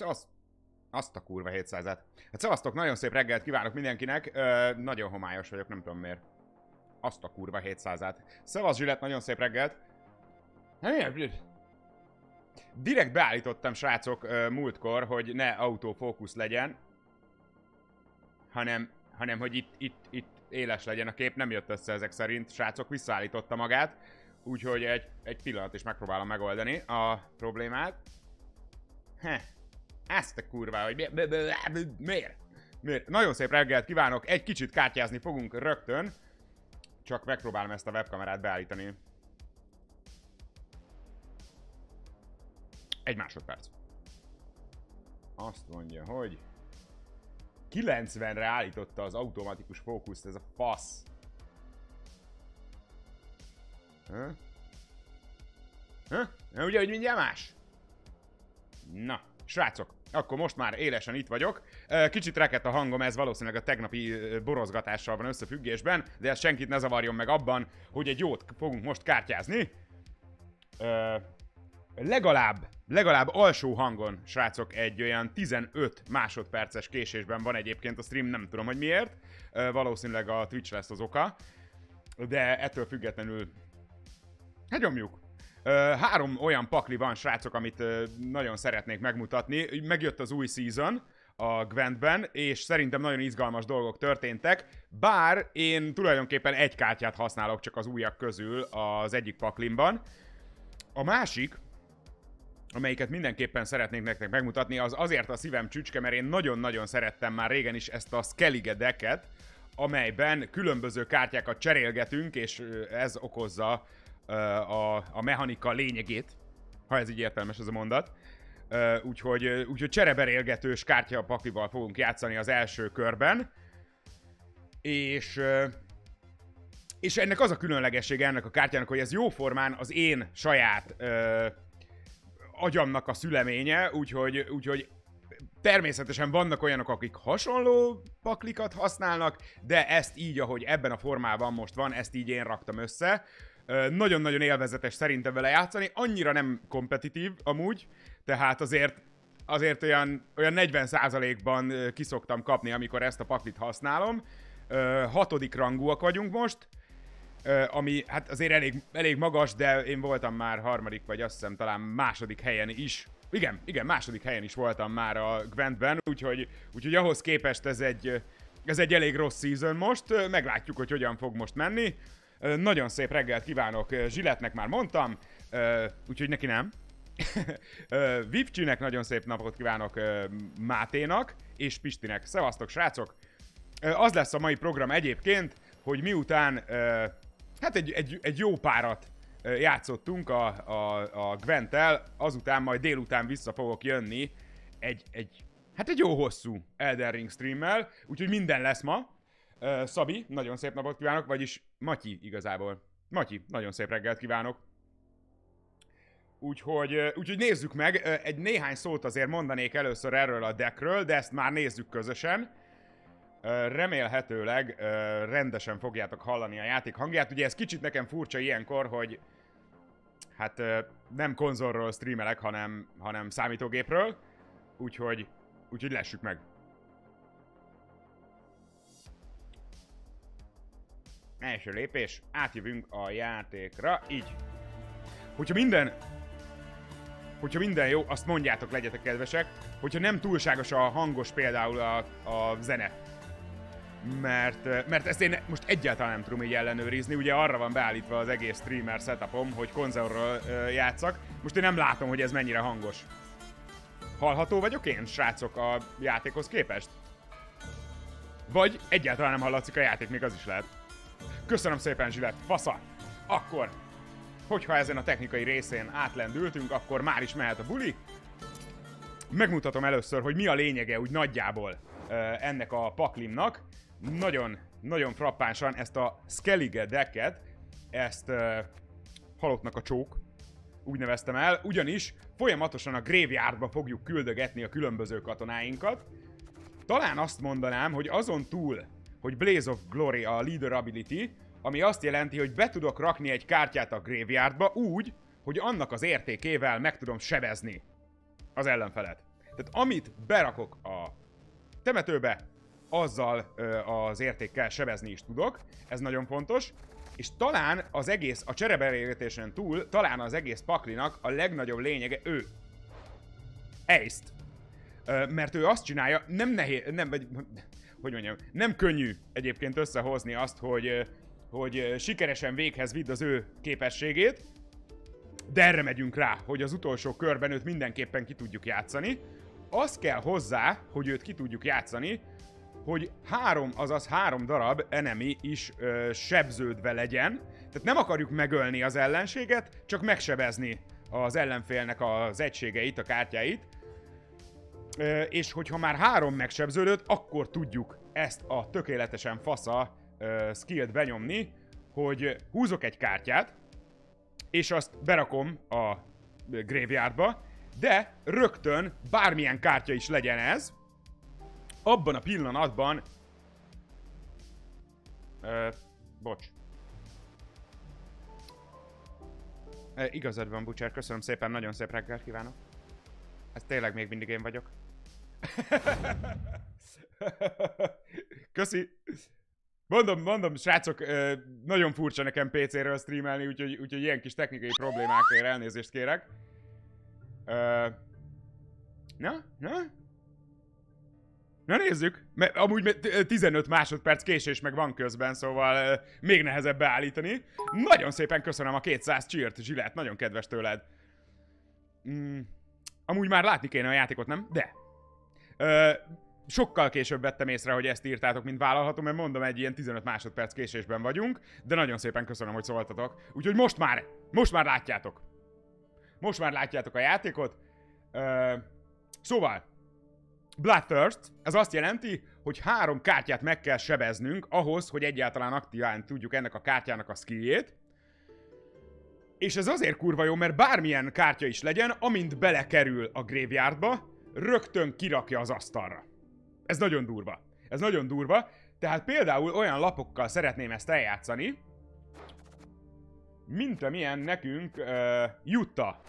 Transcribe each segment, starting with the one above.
Az, azt a kurva 700-et. Hát szevasztok, nagyon szép reggelt kívánok mindenkinek. Ö, nagyon homályos vagyok, nem tudom miért. Azt a kurva 700-át. Szevasz Zsillet, nagyon szép reggelt. Hát miért? Direkt beállítottam, srácok, múltkor, hogy ne autofókusz legyen, hanem, hanem hogy itt, itt, itt éles legyen a kép, nem jött össze ezek szerint, srácok, visszaállította magát, úgyhogy egy, egy pillanat is megpróbálom megoldani a problémát. Heh, ezt a kurva, hogy mi- mi- mi- mi- miért? Miért? Nagyon szép reggelt kívánok, egy kicsit kártyázni fogunk rögtön, csak megpróbálom ezt a webkamerát beállítani. Egy másodperc. Azt mondja, hogy 90-re állította az automatikus fókuszt, ez a fasz. Ha? Na, ugye, hogy mindjárt más? Na, srácok, akkor most már élesen itt vagyok. Kicsit reket a hangom, ez valószínűleg a tegnapi borozgatással van összefüggésben, de ez senkit ne zavarjon meg abban, hogy egy jót fogunk most kártyázni. Legalább, legalább alsó hangon, srácok, egy olyan 15 másodperces késésben van egyébként a stream, nem tudom, hogy miért. Valószínűleg a Twitch lesz az oka. De ettől függetlenül Hát nyomjuk. Három olyan pakli van, srácok, amit nagyon szeretnék megmutatni. Megjött az új season a Gwentben, és szerintem nagyon izgalmas dolgok történtek, bár én tulajdonképpen egy kártyát használok csak az újak közül az egyik paklimban. A másik, amelyiket mindenképpen szeretnék nektek megmutatni, az azért a szívem csücske, mert én nagyon-nagyon szerettem már régen is ezt a Skellige decket, amelyben különböző kártyákat cserélgetünk, és ez okozza a, a mechanika lényegét, ha ez így értelmes ez a mondat. Úgyhogy, úgyhogy csereberélgetős kártya paklival fogunk játszani az első körben. És és ennek az a különlegessége ennek a kártyának, hogy ez jóformán az én saját ö, agyamnak a szüleménye, úgyhogy, úgyhogy természetesen vannak olyanok, akik hasonló paklikat használnak, de ezt így, ahogy ebben a formában most van, ezt így én raktam össze. Nagyon-nagyon élvezetes szerintem vele játszani, annyira nem kompetitív amúgy, tehát azért azért olyan, olyan 40%-ban ö, kiszoktam kapni, amikor ezt a paklit használom. Hatodik rangúak vagyunk most, ami hát azért elég, elég magas, de én voltam már harmadik, vagy azt hiszem talán második helyen is. Igen, igen, második helyen is voltam már a Gwentben, úgyhogy, úgyhogy ahhoz képest ez egy, ez egy elég rossz season most, meglátjuk, hogy hogyan fog most menni. Nagyon szép reggelt kívánok Zsiletnek már mondtam, úgyhogy neki nem. Vipcsinek nagyon szép napot kívánok Máténak és Pistinek. Szevasztok, srácok! Az lesz a mai program egyébként, hogy miután hát egy, egy, egy jó párat játszottunk a, a, a Gwentel, azután majd délután vissza fogok jönni egy, egy hát egy jó hosszú Elden Ring streammel, úgyhogy minden lesz ma. Ö, Szabi, nagyon szép napot kívánok, vagyis Matyi igazából. Matyi, nagyon szép reggelt kívánok. Úgyhogy, ö, úgyhogy nézzük meg, Ö, egy néhány szót azért mondanék először erről a deckről, de ezt már nézzük közösen. Remélhetőleg rendesen fogjátok hallani a játék hangját. Ugye ez kicsit nekem furcsa ilyenkor, hogy hát nem konzolról streamelek, hanem, hanem számítógépről. Úgyhogy, úgyhogy lessük meg. Első lépés, átjövünk a játékra, így. Hogyha minden hogyha minden jó, azt mondjátok, legyetek kedvesek, hogyha nem túlságos a hangos például a, a zene. Mert, mert ezt én most egyáltalán nem tudom így ellenőrizni, ugye arra van beállítva az egész streamer setupom, hogy konzolról ö, játszak. Most én nem látom, hogy ez mennyire hangos. Hallható vagyok én, srácok, a játékhoz képest? Vagy egyáltalán nem hallatszik a játék, még az is lehet. Köszönöm szépen, Zsilett, fasza! Akkor hogyha ezen a technikai részén átlendültünk, akkor már is mehet a buli. Megmutatom először, hogy mi a lényege úgy nagyjából ennek a paklimnak. Nagyon, nagyon frappánsan ezt a Skellige decket, ezt halottnak a csók, úgy neveztem el, ugyanis folyamatosan a Graveyardba fogjuk küldögetni a különböző katonáinkat. Talán azt mondanám, hogy azon túl, hogy Blaze of Glory a Leader Ability, ami azt jelenti, hogy be tudok rakni egy kártyát a Graveyardba úgy, hogy annak az értékével meg tudom sebezni az ellenfelet. Tehát amit berakok a temetőbe, azzal ö, az értékkel sebezni is tudok, ez nagyon fontos. És talán az egész, a csereberélgetésen túl, talán az egész paklinak a legnagyobb lényege ő. Ö, mert ő azt csinálja, nem nehéz, nem, vagy, hogy mondjam, nem könnyű egyébként összehozni azt, hogy, hogy sikeresen véghez vidd az ő képességét, de erre megyünk rá, hogy az utolsó körben őt mindenképpen ki tudjuk játszani. Az kell hozzá, hogy őt ki tudjuk játszani, hogy három, azaz három darab enemi is ö, sebződve legyen. Tehát nem akarjuk megölni az ellenséget, csak megsebezni az ellenfélnek az egységeit, a kártyáit. És hogyha már három megsebződött, akkor tudjuk ezt a tökéletesen fasza skillt benyomni, hogy húzok egy kártyát, és azt berakom a graveyardba, de rögtön bármilyen kártya is legyen ez, abban a pillanatban... Ö, bocs. E, igazad van, Butcher, köszönöm szépen, nagyon szép reggelt kívánok. Ez tényleg még mindig én vagyok. Köszi. Mondom, mondom, srácok, nagyon furcsa nekem PC-ről streamelni, úgyhogy, úgyhogy ilyen kis technikai problémákért elnézést kérek. Na, na? Na nézzük, mert amúgy 15 másodperc késés meg van közben, szóval még nehezebb beállítani. Nagyon szépen köszönöm a 200 cheert, Zsillet, nagyon kedves tőled. Mm, amúgy már látni kéne a játékot, nem? De. Ö, sokkal később vettem észre, hogy ezt írtátok, mint vállalható, mert mondom, egy ilyen 15 másodperc késésben vagyunk, de nagyon szépen köszönöm, hogy szóltatok. Úgyhogy most már, most már látjátok. Most már látjátok a játékot. Ö, szóval, Bloodthirst, ez azt jelenti, hogy három kártyát meg kell sebeznünk ahhoz, hogy egyáltalán aktiválni tudjuk ennek a kártyának a skilljét. És ez azért kurva jó, mert bármilyen kártya is legyen, amint belekerül a graveyardba, rögtön kirakja az asztalra. Ez nagyon durva. Ez nagyon durva. Tehát például olyan lapokkal szeretném ezt eljátszani, mint amilyen nekünk uh, Jutta.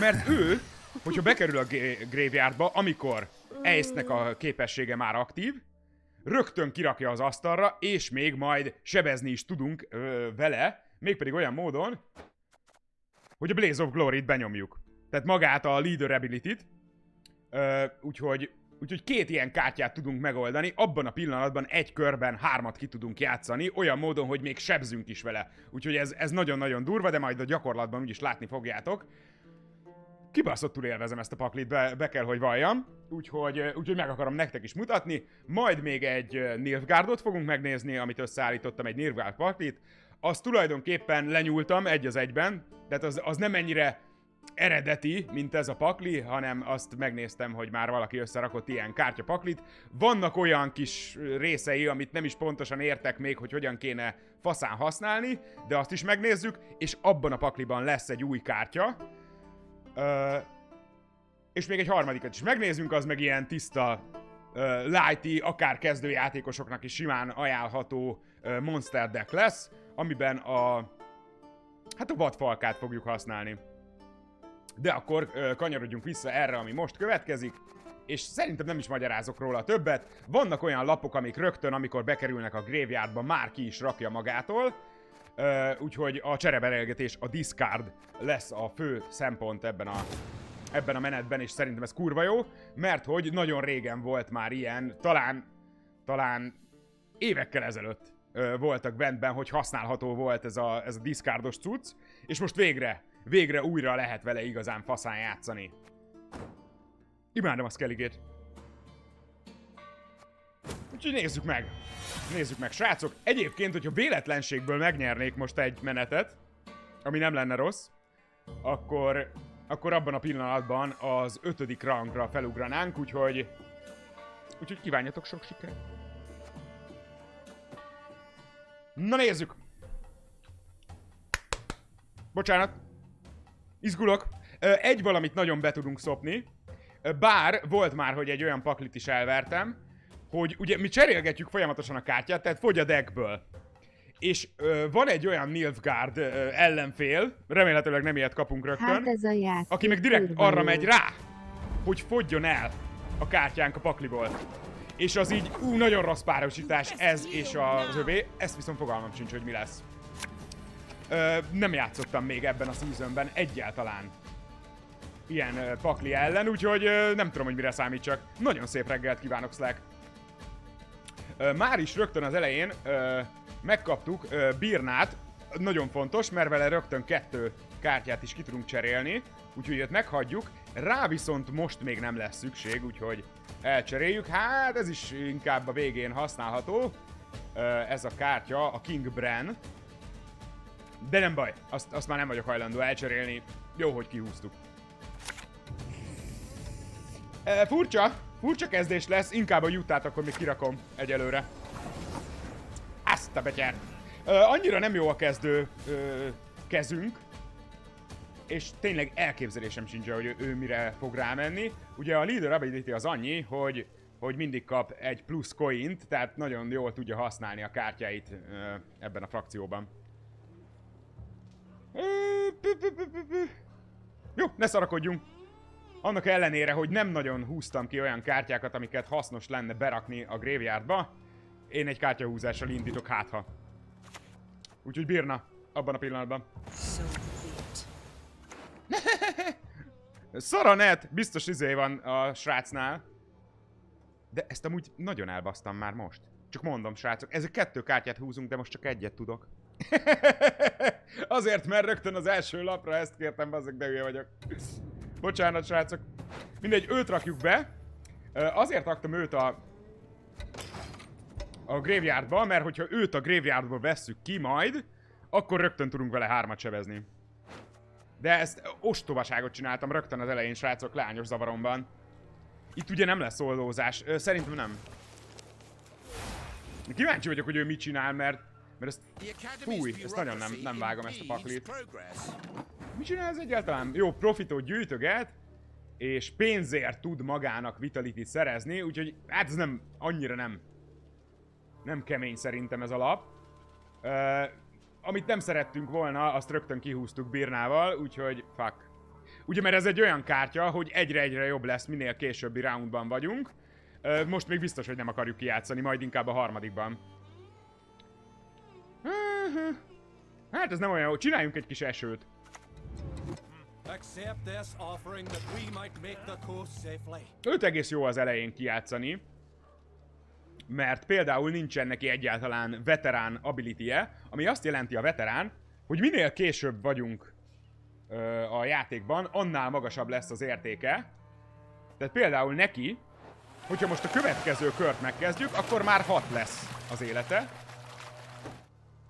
Mert ő, hogyha bekerül a graveyardba, amikor ace a képessége már aktív, rögtön kirakja az asztalra, és még majd sebezni is tudunk ö, vele, mégpedig olyan módon, hogy a Blaze of Glory-t benyomjuk. Tehát magát a Leader Ability-t. Úgyhogy Úgyhogy két ilyen kártyát tudunk megoldani, abban a pillanatban egy körben hármat ki tudunk játszani, olyan módon, hogy még sebzünk is vele. Úgyhogy ez, ez nagyon-nagyon durva, de majd a gyakorlatban úgyis látni fogjátok. Kibaszottul élvezem ezt a paklit, be, be kell, hogy valljam. Úgyhogy, úgyhogy meg akarom nektek is mutatni. Majd még egy Nilfgaardot fogunk megnézni, amit összeállítottam, egy Nilfgaard paklit. Azt tulajdonképpen lenyúltam egy az egyben, tehát az, az nem ennyire eredeti, mint ez a pakli, hanem azt megnéztem, hogy már valaki összerakott ilyen kártyapaklit. Vannak olyan kis részei, amit nem is pontosan értek még, hogy hogyan kéne faszán használni, de azt is megnézzük, és abban a pakliban lesz egy új kártya. Ö, és még egy harmadikat is megnézzünk, az meg ilyen tiszta, uh, lighty, akár kezdőjátékosoknak is simán ajánlható uh, monster deck lesz, amiben a hát a vadfalkát fogjuk használni. De akkor kanyarodjunk vissza erre, ami most következik, és szerintem nem is magyarázok róla többet. Vannak olyan lapok, amik rögtön, amikor bekerülnek a graveyardba, már ki is rakja magától, úgyhogy a csereberelgetés, a discard lesz a fő szempont ebben a ebben a menetben, és szerintem ez kurva jó, mert hogy nagyon régen volt már ilyen, talán, talán évekkel ezelőtt ö, voltak bentben, hogy használható volt ez a, ez a discardos cucc, és most végre végre újra lehet vele igazán faszán játszani. Imádom a Skelligét. Úgyhogy nézzük meg. Nézzük meg, srácok. Egyébként, hogyha véletlenségből megnyernék most egy menetet, ami nem lenne rossz, akkor, akkor abban a pillanatban az ötödik rangra felugranánk, úgyhogy, úgyhogy kívánjatok sok sikert. Na nézzük! Bocsánat, Izgulok. Egy valamit nagyon be tudunk szopni. Bár volt már, hogy egy olyan paklit is elvertem, hogy ugye mi cserélgetjük folyamatosan a kártyát, tehát fogy a deckből. És ö, van egy olyan Nilfgaard ö, ellenfél, remélhetőleg nem ilyet kapunk rögtön, hát ez a játék, aki meg direkt arra megy rá. hogy fogjon el a kártyánk a pakliból. És az így, ú, nagyon rossz párosítás ez és az övé. Ezt viszont fogalmam sincs, hogy mi lesz. Ö, nem játszottam még ebben a seasonben egyáltalán ilyen ö, pakli ellen, úgyhogy ö, nem tudom, hogy mire számítsak. Nagyon szép reggelt kívánok, Slack! Ö, már is rögtön az elején ö, megkaptuk ö, Birnát, nagyon fontos, mert vele rögtön kettő kártyát is ki tudunk cserélni, úgyhogy őt meghagyjuk. Rá viszont most még nem lesz szükség, úgyhogy elcseréljük. Hát ez is inkább a végén használható. Ez a kártya, a King Bran. De nem baj, azt, azt már nem vagyok hajlandó elcserélni. Jó, hogy kihúztuk. E, furcsa, furcsa kezdés lesz, inkább a jutát akkor még kirakom egyelőre. Azt a betyár. E, annyira nem jó a kezdő ö, kezünk, és tényleg elképzelésem sincs, hogy ő, ő mire fog rámenni. Ugye a leader ability az annyi, hogy, hogy mindig kap egy plusz coint, tehát nagyon jól tudja használni a kártyáit ebben a frakcióban. Jó, ne szarakodjunk. Annak ellenére, hogy nem nagyon húztam ki olyan kártyákat, amiket hasznos lenne berakni a graveyardba, én egy kártyahúzással indítok hátha. Úgyhogy bírna abban a pillanatban. Szaranet! Biztos izé van a srácnál. De ezt amúgy nagyon elbasztam már most. Csak mondom, srácok, ezek kettő kártyát húzunk, de most csak egyet tudok. Azért, mert rögtön az első lapra ezt kértem, azok de vagyok. Bocsánat, srácok. Mindegy, őt rakjuk be. Azért raktam őt a a graveyardba, mert hogyha őt a graveyardba vesszük ki majd, akkor rögtön tudunk vele hármat sebezni. De ezt ostobaságot csináltam rögtön az elején, srácok, lányos zavaromban. Itt ugye nem lesz oldózás. Szerintem nem. Kíváncsi vagyok, hogy ő mit csinál, mert, mert ezt... Fúj, ezt nagyon nem, nem vágom ezt a paklit. Mit csinál ez egyáltalán? Jó, profitot gyűjtöget, és pénzért tud magának vitality szerezni, úgyhogy hát ez nem, annyira nem, nem kemény szerintem ez a lap. Uh, amit nem szerettünk volna, azt rögtön kihúztuk Birnával, úgyhogy fuck. Ugye mert ez egy olyan kártya, hogy egyre-egyre jobb lesz, minél későbbi roundban vagyunk. Ö, most még biztos, hogy nem akarjuk kijátszani, majd inkább a harmadikban. Hát ez nem olyan jó. Csináljunk egy kis esőt. Őt egész jó az elején kijátszani. Mert például nincsen neki egyáltalán veterán ability -e, ami azt jelenti a veterán, hogy minél később vagyunk ö, a játékban, annál magasabb lesz az értéke. Tehát például neki, hogyha most a következő kört megkezdjük, akkor már 6 lesz az élete.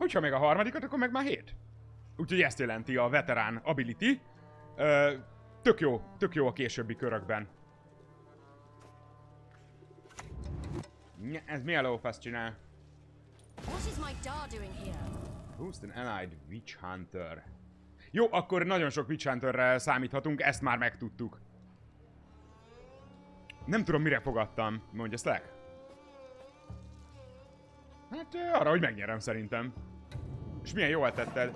Hogyha meg a harmadikat, akkor meg már 7. Úgyhogy ezt jelenti a veterán ability. Ö, tök jó, tök jó a későbbi körökben. Ez mi a lófasz csinál? What is my dar doing here? Boost an allied Witch Hunter. Jó, akkor nagyon sok Witch Hunterre számíthatunk, ezt már megtudtuk. Nem tudom, mire fogadtam, mondja Slack. Hát arra, hogy megnyerem szerintem. És milyen jól tetted.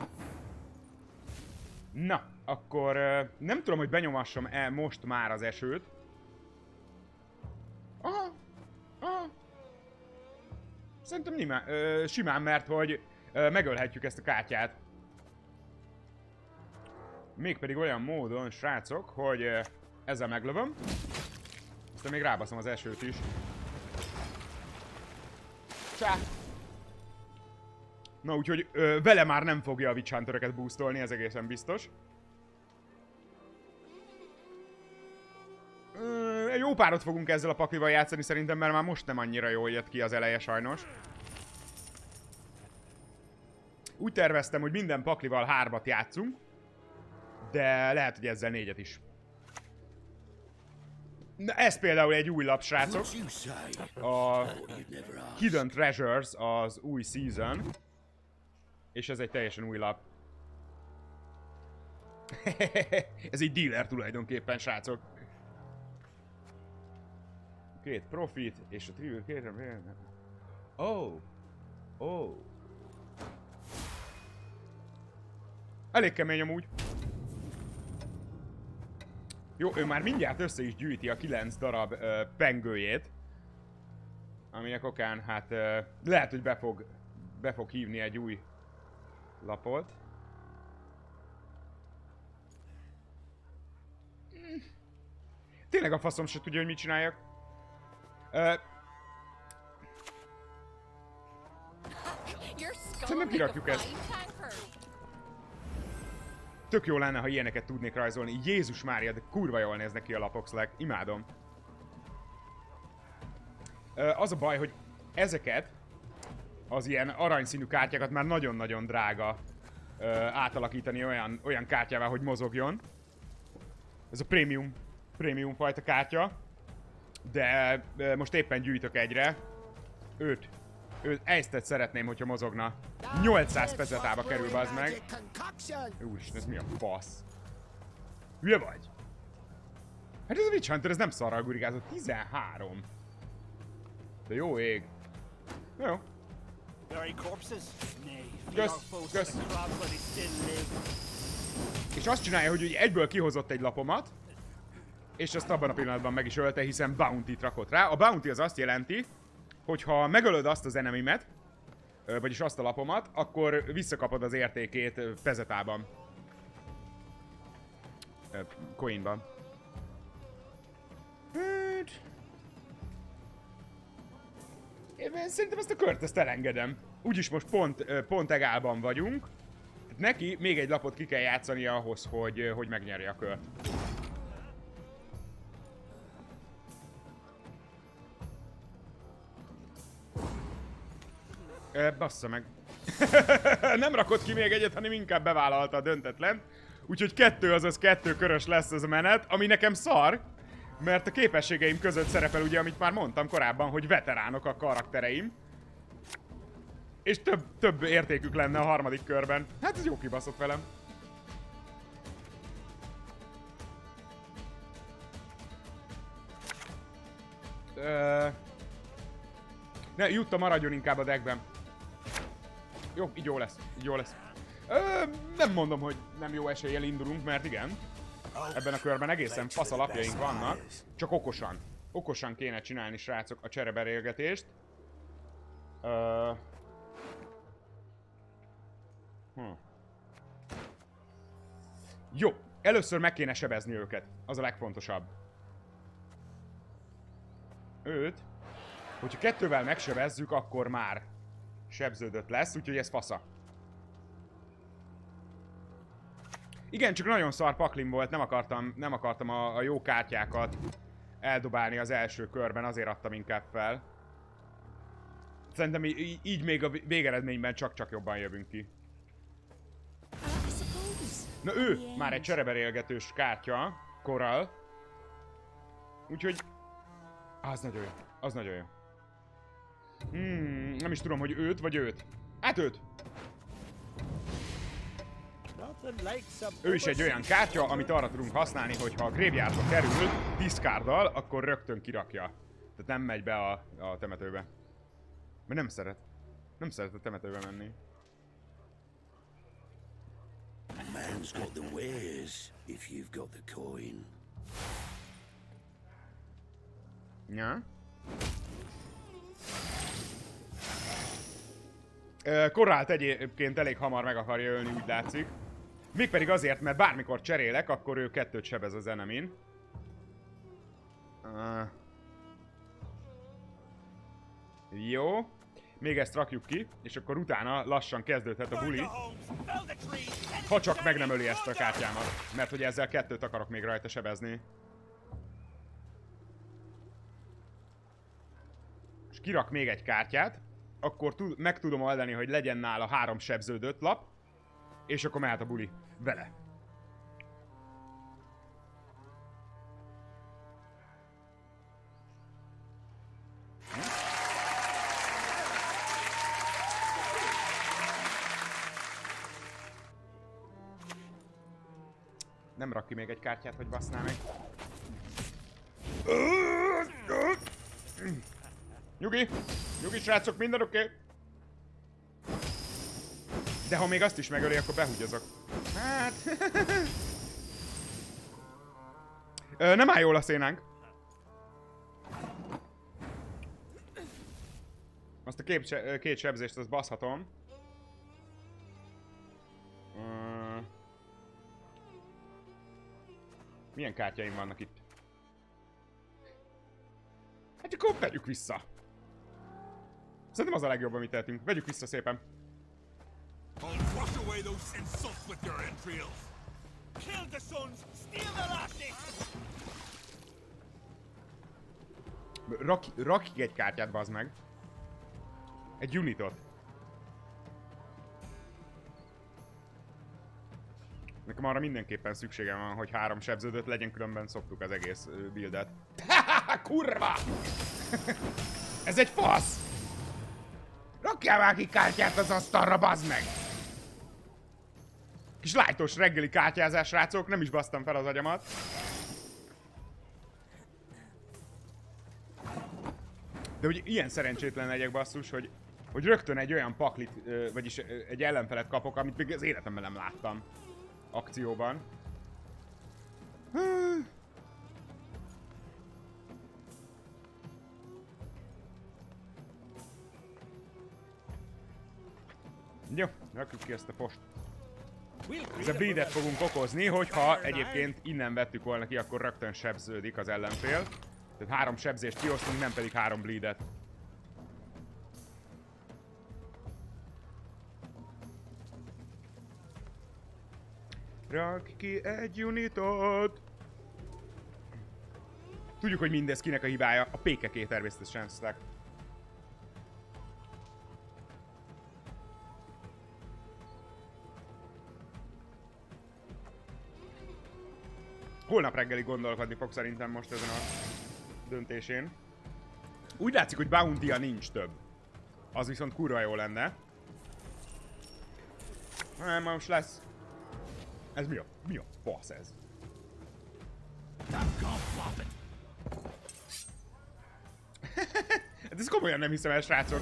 Na, akkor nem tudom, hogy benyomassam-e most már az esőt. Aha, aha. Szerintem ö, simán, mert hogy megölhetjük ezt a kártyát. Mégpedig olyan módon, srácok, hogy ö, ezzel meglövöm. Aztán még rábaszom az esőt is. Csá! Na úgyhogy ö, vele már nem fogja a Witch Huntereket boostolni, ez egészen biztos. Ö, jó párat fogunk ezzel a paklival játszani szerintem, mert már most nem annyira jól jött ki az eleje sajnos. Úgy terveztem, hogy minden paklival hármat játszunk, de lehet, hogy ezzel négyet is. Na, ez például egy új lap, srácok. A Hidden Treasures az új season. És ez egy teljesen új lap. ez egy dealer tulajdonképpen, srácok. Két profit, és a tribute két... Oh! Oh! Elég kemény amúgy. Jó, ő már mindjárt össze is gyűjti a 9 darab ö, pengőjét. Aminek okán, hát ö, lehet, hogy be fog, be fog hívni egy új lapot. Hmm. Tényleg a faszom se tudja, hogy mit csináljak. Ö, Szerintem kirakjuk ezt. Tök jó lenne, ha ilyeneket tudnék rajzolni. Jézus Mária, de kurva jól néznek ki a lapok, Slack. Imádom. Az a baj, hogy ezeket, az ilyen aranyszínű kártyákat már nagyon-nagyon drága ö, átalakítani olyan, olyan kártyává, hogy mozogjon. Ez a prémium, prémium fajta kártya. De ö, most éppen gyűjtök egyre. Őt. Őt, ezt szeretném, hogyha mozogna. 800 pezetába kerül, az meg. Úristen, ez mi a fasz? Hülye vagy? Hát ez a Witch Hunter, ez nem szarral gurigázott. 13. De jó ég. Jó. Very corpses? Still live. És azt csinálja, hogy ugye egyből kihozott egy lapomat, és azt abban a pillanatban meg is ölte, hiszen bounty-t rakott rá. A bounty az azt jelenti, hogy ha megölöd azt az enemimet, vagyis azt a lapomat, akkor visszakapod az értékét pezetában. Coinban. Hát... Én szerintem ezt a kört ezt elengedem. Úgyis most pont, pont egálban vagyunk. Tehát neki még egy lapot ki kell játszani ahhoz, hogy, hogy megnyerje a kört. Ö, bassza meg. Nem rakott ki még egyet, hanem inkább bevállalta a döntetlen. Úgyhogy kettő, azaz kettő körös lesz ez a menet, ami nekem szar, mert a képességeim között szerepel ugye, amit már mondtam korábban, hogy veteránok a karaktereim. És több, több értékük lenne a harmadik körben. Hát ez jó kibaszott velem. Ö... Ne, Jutta maradjon inkább a deckben. Jó, így jó lesz, így jó lesz. Ö, nem mondom, hogy nem jó eséllyel indulunk, mert igen. Ebben a körben egészen fasz alapjaink vannak. Csak okosan. Okosan kéne csinálni, srácok, a csereberélgetést. Ö... Hm. Jó, először meg kéne sebezni őket. Az a legfontosabb. Őt. Hogyha kettővel megsebezzük, akkor már sebződött lesz, úgyhogy ez fasza. Igen, csak nagyon szar paklim volt, nem akartam, nem akartam a, a jó kártyákat eldobálni az első körben, azért adtam inkább fel. Szerintem így még a végeredményben csak-csak jobban jövünk ki. Na ő már egy csereberélgetős kártya, Coral. Úgyhogy... Az nagyon jó, az nagyon jó. Hmm, nem is tudom, hogy őt vagy őt. Hát őt. Ő is egy olyan kártya, amit arra tudunk használni, hogy ha a graveyardba kerül discarddal, akkor rögtön kirakja. Tehát nem megy be a, a temetőbe. Mert nem szeret. Nem szeret a temetőbe menni. Man's got the wares if you've got the coin. Ja. Korrált egyébként elég hamar meg akarja ölni, úgy látszik. Mégpedig azért, mert bármikor cserélek, akkor ő kettőt sebez az enemin. Uh, jó. Még ezt rakjuk ki, és akkor utána lassan kezdődhet a buli. Ha csak meg nem öli ezt a kártyámat. Mert hogy ezzel kettőt akarok még rajta sebezni. És kirak még egy kártyát, akkor meg tudom oldani, hogy legyen nála három sebződött lap, és akkor mehet a buli vele. Nem rak ki még egy kártyát, hogy bassznál meg. Nyugi! Nyugi, srácok, minden oké? Okay? De ha még azt is megöli, akkor behugyozok. Hát... Ö, nem áll jól a szénánk. Azt a két, se- ö, két sebzést, azt baszhatom. Ö, milyen kártyáim vannak itt? Hát akkor vegyük vissza. Szerintem az a legjobb, amit tehetünk. Vegyük vissza szépen. Away those insults with your entrails. Kill the sons, steal the lasses! Rak, rakj egy kártyát, bazd meg. Egy unitot. Nekem arra mindenképpen szükségem van, hogy három sebződött legyen, különben szoptuk az egész buildet. Kurva! Ez egy fasz! Rakjál már ki kártyát az asztalra, bazd meg! Kis lájtos reggeli kártyázás, srácok, nem is basztam fel az agyamat. De hogy ilyen szerencsétlen legyek basszus, hogy, hogy rögtön egy olyan paklit, vagyis egy ellenfelet kapok, amit még az életemben nem láttam akcióban. Jó, rakjuk ki ezt a post. Ez a bleedet fogunk okozni, hogyha egyébként innen vettük volna ki, akkor rögtön sebződik az ellenfél. Tehát három sebzést kiosztunk, nem pedig három bleedet. Rak ki egy unitot! Tudjuk, hogy mindez kinek a hibája. A PKK természetesen Stack. Holnap reggelig gondolkodni fog szerintem most ezen a döntésén. Úgy látszik, hogy bounty nincs több. Az viszont kurva jó lenne. Nem, most lesz. Ez mi a, mi a fasz ez? hát ez komolyan nem hiszem el, srácok.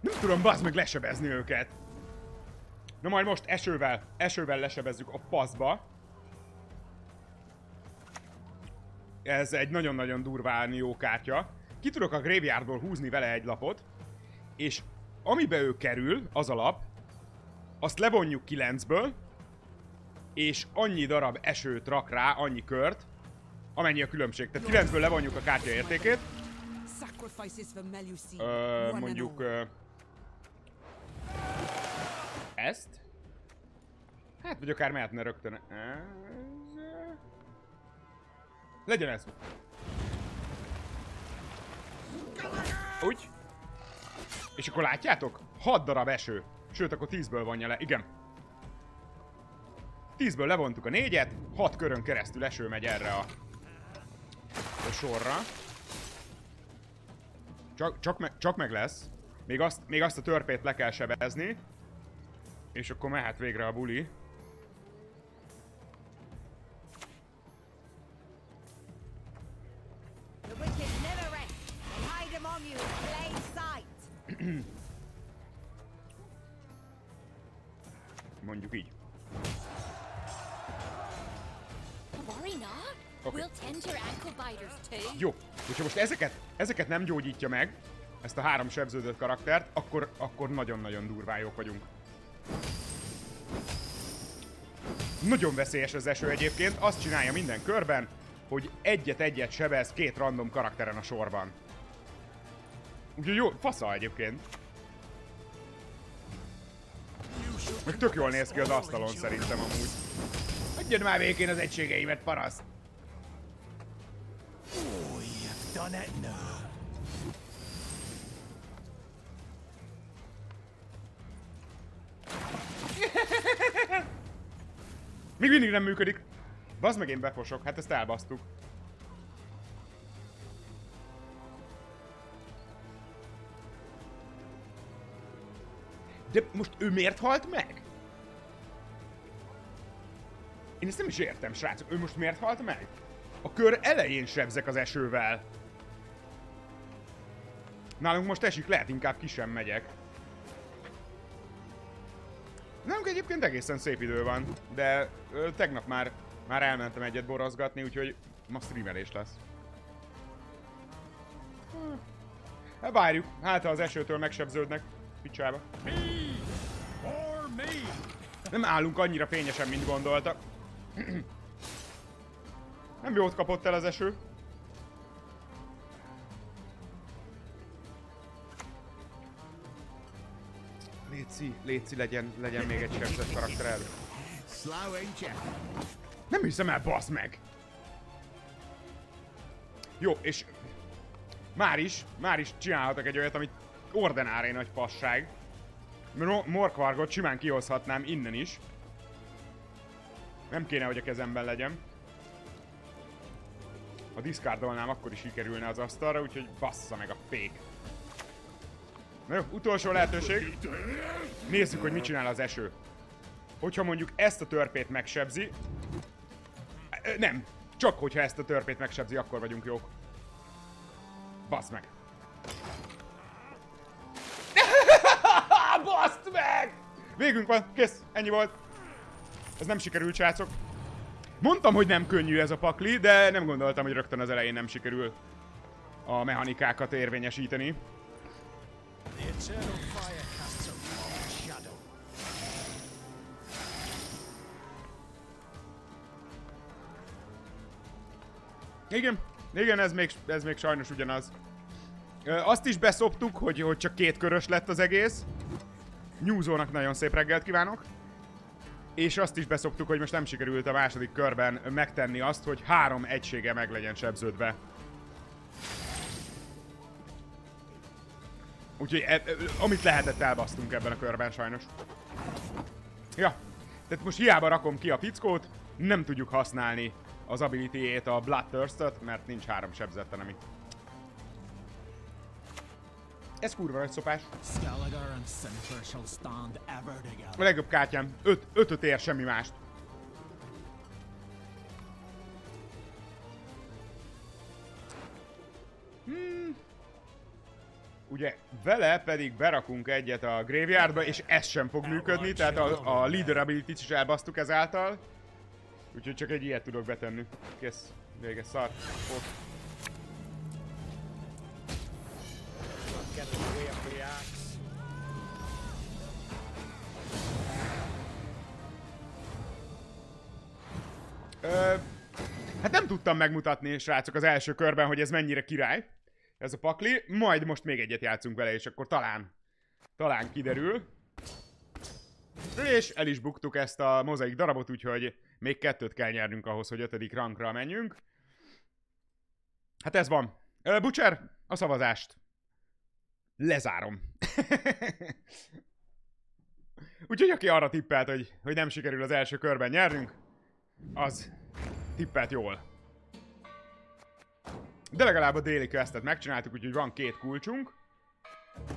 Nem tudom, bazd meg lesebezni őket. Na majd most esővel, esővel lesebezzük a faszba. Ez egy nagyon-nagyon durván jó kártya. Ki tudok a Graveyardból húzni vele egy lapot, és amibe ő kerül, az a lap, azt levonjuk 9-ből, és annyi darab esőt rak rá, annyi kört, amennyi a különbség. Tehát 9-ből levonjuk a kártya értékét. Ö, mondjuk ö, ezt. Hát, vagy akár mehetne rögtön. Legyen ez. Úgy. És akkor látjátok? 6 darab eső. Sőt, akkor 10-ből vonja le. Igen. 10-ből levontuk a négyet, 6 körön keresztül eső megy erre a, a sorra. Csak, csak, me, csak meg lesz. Még azt, még azt a törpét le kell sebezni. És akkor mehet végre a buli. Mondjuk így. Okay. Jó, hogyha most ezeket, ezeket nem gyógyítja meg, ezt a három sebződött karaktert, akkor, akkor nagyon-nagyon durván jók vagyunk. Nagyon veszélyes az eső egyébként, azt csinálja minden körben, hogy egyet-egyet sebez két random karakteren a sorban. Úgyhogy jó, fasza egyébként. Meg tök jól néz ki az asztalon szerintem amúgy. Hagyjad már végén az egységeimet, paraszt! Oh, you've done it now. Még mindig nem működik. Bazd meg én befosok, hát ezt elbasztuk. De most ő miért halt meg? Én ezt nem is értem, srácok. Ő most miért halt meg? A kör elején sebzek az esővel. Nálunk most esik, lehet inkább ki sem megyek. Nem, egyébként egészen szép idő van, de ö, tegnap már, már elmentem egyet borozgatni, úgyhogy ma streamelés lesz. Hm. Várjuk, hát ha az esőtől megsebződnek, picsába. Nem állunk annyira fényesen, mint gondolta. Nem jót kapott el az eső. Léci, Léci legyen, legyen még egy sebzett karakter elő. Nem hiszem el, basz meg! Jó, és már is, már is csinálhatok egy olyat, amit ordinári nagy fasság. Mert Morkvargot simán kihozhatnám innen is. Nem kéne, hogy a kezemben legyen. Ha diszkárdolnám, akkor is sikerülne az asztalra, úgyhogy bassza meg a fék. Na jó, utolsó lehetőség. Nézzük, hogy mit csinál az eső. Hogyha mondjuk ezt a törpét megsebzi... Nem, csak hogyha ezt a törpét megsebzi, akkor vagyunk jók. Bassz meg. Baszt meg! Végünk van, kész, ennyi volt. Ez nem sikerült, srácok. Mondtam, hogy nem könnyű ez a pakli, de nem gondoltam, hogy rögtön az elején nem sikerül a mechanikákat érvényesíteni. Eternal fire casts a long shadow. Igen, igen, ez még, ez még sajnos ugyanaz. Ö, azt is beszoptuk, hogy, hogy csak két körös lett az egész. Nyúzónak nagyon szép reggelt kívánok. És azt is beszoptuk, hogy most nem sikerült a második körben megtenni azt, hogy három egysége meg legyen sebződve. Úgyhogy e, e, amit lehetett elbasztunk ebben a körben sajnos. Ja, tehát most hiába rakom ki a pickót, nem tudjuk használni az ability a Bloodthirst-öt, mert nincs három sebzetten, ami... Ez kurva nagy szopás. A legjobb kártyám. Öt, ötöt ér, semmi mást. Hmm. Ugye vele pedig berakunk egyet a graveyardba, és ez sem fog működni, tehát a, a leader ability is elbasztuk ezáltal. Úgyhogy csak egy ilyet tudok betenni. Kész. Vége, szar. Axe. Ö, hát nem tudtam megmutatni, srácok, az első körben, hogy ez mennyire király. Ez a pakli. Majd most még egyet játszunk vele, és akkor talán, talán kiderül. És el is buktuk ezt a mozaik darabot, úgyhogy még kettőt kell nyernünk ahhoz, hogy ötödik rankra menjünk. Hát ez van. Ö, Butcher, a szavazást. Lezárom. Úgyhogy aki arra tippelt, hogy, hogy nem sikerül az első körben nyernünk, az tippelt jól. De legalább a déli questet megcsináltuk, úgyhogy van két kulcsunk.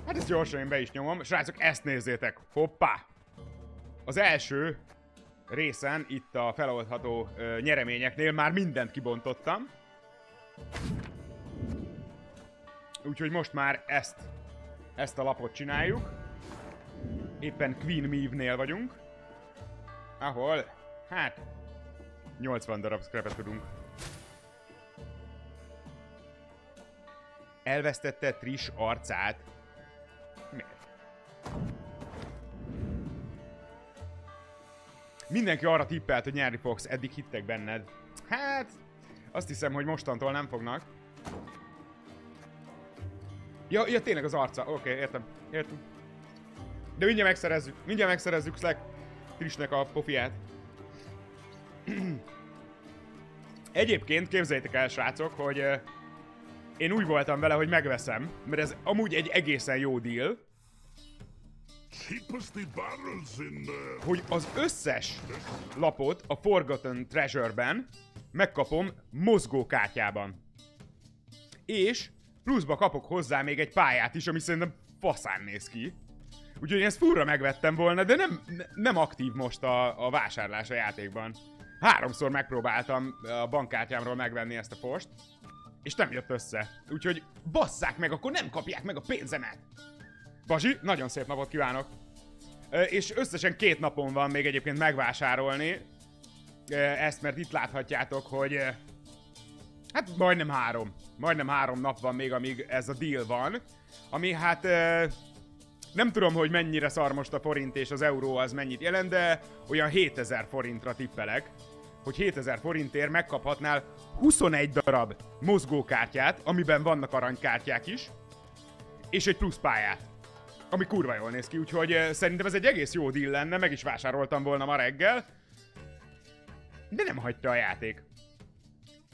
Hát ezt gyorsan én be is nyomom. Srácok, ezt nézzétek! Hoppá! Az első részen, itt a feloldható ö, nyereményeknél már mindent kibontottam. Úgyhogy most már ezt, ezt a lapot csináljuk. Éppen Queen Meave-nél vagyunk. Ahol, hát, 80 darab scrapet tudunk. Elvesztette Trish arcát. Miért? Mindenki arra tippelt, hogy nyerni fogsz, eddig hittek benned. Hát, azt hiszem, hogy mostantól nem fognak. Ja, ja tényleg az arca. Oké, okay, értem. Értem. De mindjárt megszerezzük. Mindjárt megszerezzük Slack Trishnek a pofiát. Egyébként képzeljétek el, srácok, hogy én úgy voltam vele, hogy megveszem, mert ez amúgy egy egészen jó deal, hogy az összes lapot a Forgotten Treasure-ben megkapom mozgókártyában. És pluszba kapok hozzá még egy pályát is, ami szerintem faszán néz ki. Úgyhogy ezt furra megvettem volna, de nem, ne- nem aktív most a, a vásárlás a játékban. Háromszor megpróbáltam a bankkártyámról megvenni ezt a post, és nem jött össze. Úgyhogy basszák meg, akkor nem kapják meg a pénzemet! Bazsi, nagyon szép napot kívánok! És összesen két napon van még egyébként megvásárolni ezt, mert itt láthatjátok, hogy hát majdnem három, majdnem három nap van még, amíg ez a deal van, ami hát nem tudom, hogy mennyire szar most a forint és az euró az mennyit jelent, de olyan 7000 forintra tippelek, hogy 7000 forintért megkaphatnál 21 darab mozgókártyát, amiben vannak aranykártyák is, és egy plusz pályát. Ami kurva jól néz ki, úgyhogy eh, szerintem ez egy egész jó deal lenne, meg is vásároltam volna ma reggel. De nem hagyta a játék.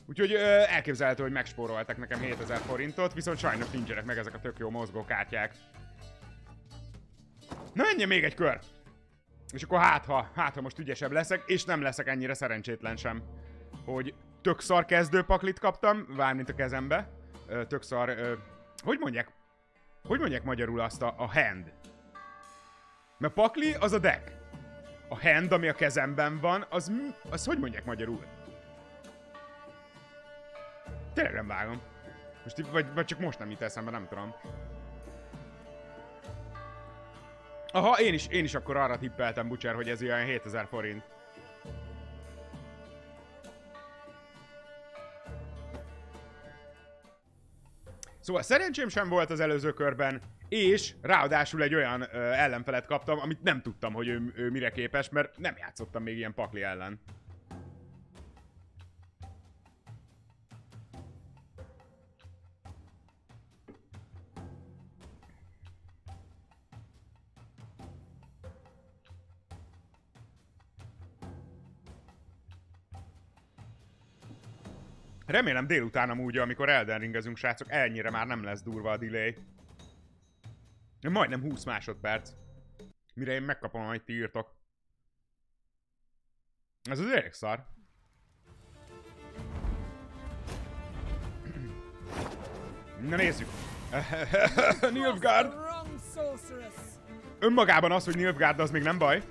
Úgyhogy eh, elképzelhető, hogy megspóroltak nekem 7000 forintot, viszont sajnos nincsenek meg ezek a tök jó mozgókártyák. Na menjen még egy kör! És akkor hát ha, hát ha most ügyesebb leszek, és nem leszek ennyire szerencsétlen sem. Hogy tök szar kezdőpaklit kaptam, vármint a kezembe. Ö, tök szar, ö, hogy mondják? Hogy mondják magyarul azt a, a hand? Mert pakli az a deck. A hand, ami a kezemben van, az, az hogy mondják magyarul? Tényleg nem vágom. Most, vagy, vagy csak most nem jut eszembe, nem tudom. Aha, én is, én is akkor arra tippeltem, Butcher, hogy ez ilyen 7000 forint. Szóval szerencsém sem volt az előző körben, és ráadásul egy olyan ö, ellenfelet kaptam, amit nem tudtam, hogy ő, ő mire képes, mert nem játszottam még ilyen pakli ellen. Remélem délután amúgy, amikor Elden Ringezünk, srácok, ennyire már nem lesz durva a delay. Majdnem 20 másodperc. Mire én megkapom, amit ti írtok. Ez az elég szar. Na nézzük. Nilfgaard. Önmagában az, hogy Nilfgaard az még nem baj.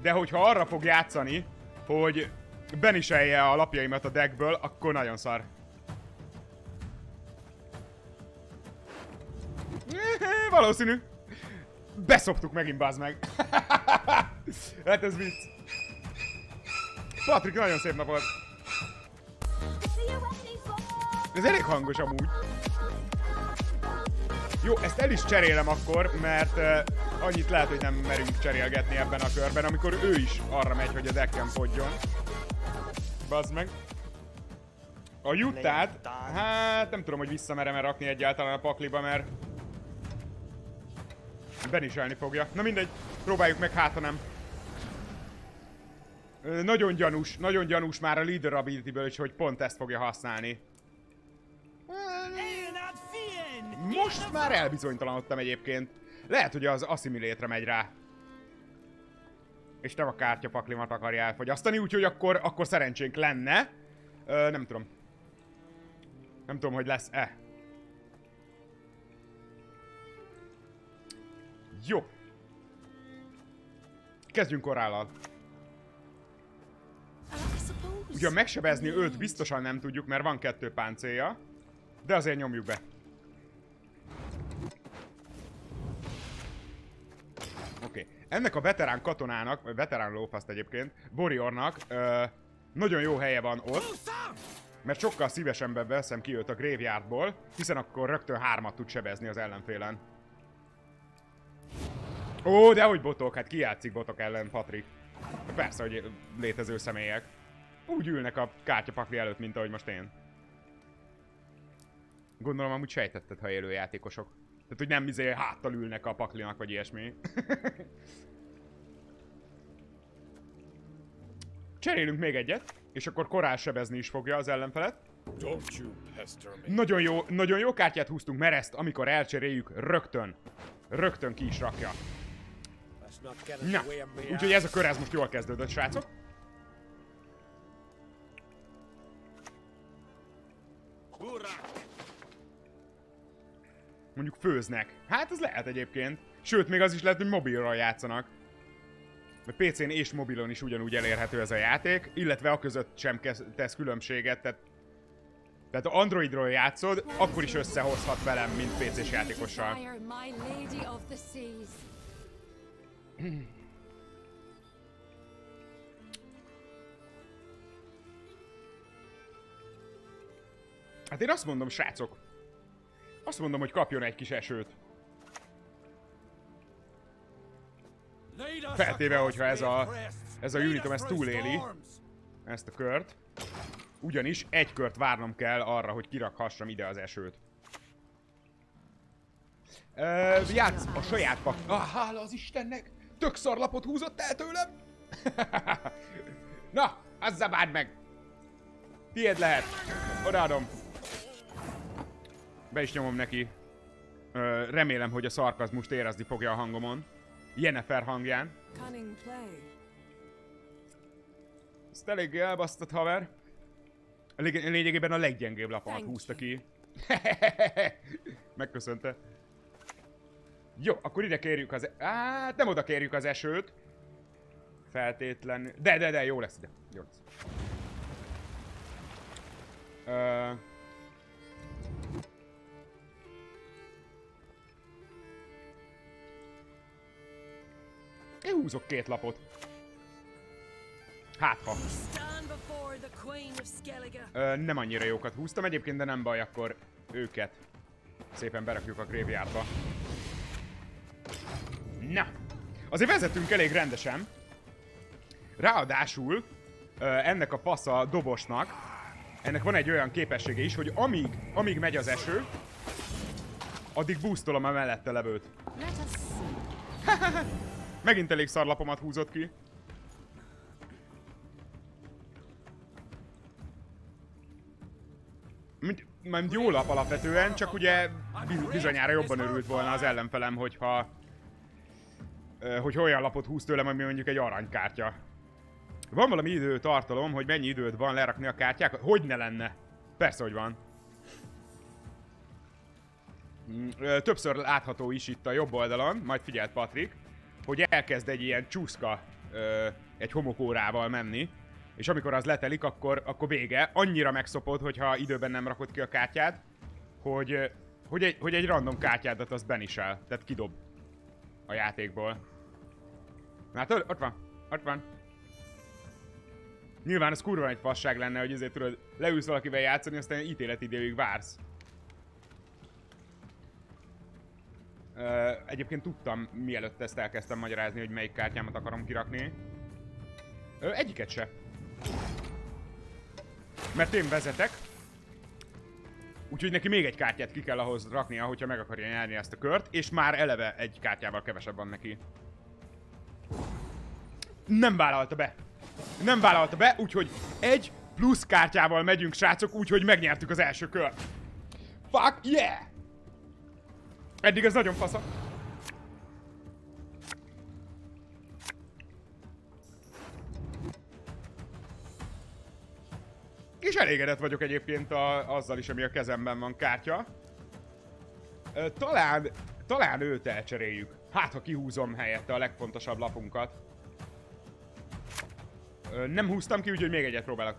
De hogyha arra fog játszani, hogy beniselje a lapjaimat a deckből, akkor nagyon szar. Valószínű. Beszoptuk megint, bazd meg. hát ez vicc. Patrik, nagyon szép nap volt. Ez elég hangos amúgy. Jó, ezt el is cserélem akkor, mert uh, annyit lehet, hogy nem merünk cserélgetni ebben a körben, amikor ő is arra megy, hogy a decken fogjon. Bazd meg. A juttát, hát nem tudom, hogy visszamerem-e rakni egyáltalán a pakliba, mert beniselni fogja. Na mindegy, próbáljuk meg, hát nem. Ö, Nagyon gyanús, nagyon gyanús már a leader ability-ből is, hogy pont ezt fogja használni. Most már elbizonytalanodtam egyébként. Lehet, hogy az assimilétre megy rá. És nem a kártyapaklimat akarja elfogyasztani, úgyhogy akkor, akkor szerencsénk lenne. Ö, nem tudom. Nem tudom, hogy lesz-e. Jó. Kezdjünk suppose. Ugye megsebezni őt biztosan nem tudjuk, mert van kettő páncélja. De azért nyomjuk be. Oké. Okay. Ennek a veterán katonának, veterán lófaszt egyébként, Boriornak ö, nagyon jó helye van ott, mert sokkal szívesebben veszem ki őt a graveyardból, hiszen akkor rögtön hármat tud sebezni az ellenfélen. Ó, de hogy botok, hát ki játszik botok ellen, Patrik? Persze, hogy létező személyek. Úgy ülnek a kártyapakli előtt, mint ahogy most én. Gondolom amúgy sejtetted, ha élő játékosok. Tehát, hogy nem izé háttal ülnek a paklinak, vagy ilyesmi. Cserélünk még egyet, és akkor korán sebezni is fogja az ellenfelet. Nagyon jó, nagyon jó kártyát húztunk, mert ezt, amikor elcseréljük, rögtön, rögtön ki is rakja. Na, úgyhogy ez a kör ez most jól kezdődött, srácok. Mondjuk főznek. Hát ez lehet egyébként. Sőt, még az is lehet, hogy mobilról játszanak. Mert PC-n és mobilon is ugyanúgy elérhető ez a játék, illetve a között sem tesz különbséget, tehát tehát ha Androidról játszod, akkor is összehozhat velem, mint PC-s játékossal. Hát én azt mondom, srácok. Azt mondom, hogy kapjon egy kis esőt. Feltéve, hogyha ez a, ez a unitom ezt túléli, ezt a kört. Ugyanis egy kört várnom kell arra, hogy kirakhassam ide az esőt. Ö, játsz a saját pak... Ah, hála az Istennek! Tök szarlapot húzott el tőlem! Na, az zabáld meg! Tiéd lehet. Odaadom. Be is nyomom neki. Ö, remélem, hogy a szarkazmust érezni fogja a hangomon. Jennifer hangján. Ezt eléggé elbasztott haver. A lég- lényegében a leggyengébb lapomat húzta ki. Megköszönte. Jó, akkor ide kérjük az... Hát nem oda kérjük az esőt. Feltétlenül. De, de, de, jó lesz ide. Jó lesz. Ö... Én húzok két lapot. Hát ha. Ö, nem annyira jókat húztam egyébként, de nem baj, akkor őket szépen berakjuk a graveyardba. Na! Azért vezetünk elég rendesen. Ráadásul ö, ennek a pasza dobosnak, ennek van egy olyan képessége is, hogy amíg, amíg megy az eső, addig boostolom a mellette levőt. Megint elég szarlapomat húzott ki. Mint jó lap alapvetően, csak ugye biz- bizonyára jobban örült volna az ellenfelem, hogyha hogy olyan lapot húz tőlem, ami mondjuk egy aranykártya. Van valami időtartalom, hogy mennyi időd van lerakni a kártyákat? Hogy ne lenne? Persze, hogy van. Mm, Többször látható is itt a jobb oldalon, majd figyelt Patrik, hogy elkezd egy ilyen csúszka ö, egy homokórával menni, és amikor az letelik, akkor, akkor vége. Annyira megszopod, hogyha időben nem rakod ki a kártyát, hogy, hogy, egy, hogy egy random kártyádat az benisel, tehát kidob a játékból. Hát ott van, ott van. Nyilván ez kurva egy fasság lenne, hogy ezért tudod, leülsz valakivel játszani, aztán ítéletidőig vársz. Egyébként tudtam, mielőtt ezt elkezdtem magyarázni, hogy melyik kártyámat akarom kirakni. Egyiket se. Mert én vezetek. Úgyhogy neki még egy kártyát ki kell ahhoz raknia, hogyha meg akarja nyerni ezt a kört, és már eleve egy kártyával kevesebb van neki. Nem vállalta be. Nem vállalta be, úgyhogy egy plusz kártyával megyünk, srácok, úgyhogy megnyertük az első kört. Fuck yeah! Eddig ez nagyon fasza. És elégedett vagyok egyébként a, azzal is, ami a kezemben van kártya. Talán, talán őt elcseréljük. Hát, ha kihúzom helyette a legfontosabb lapunkat. Nem húztam ki, úgyhogy még egyet próbálok.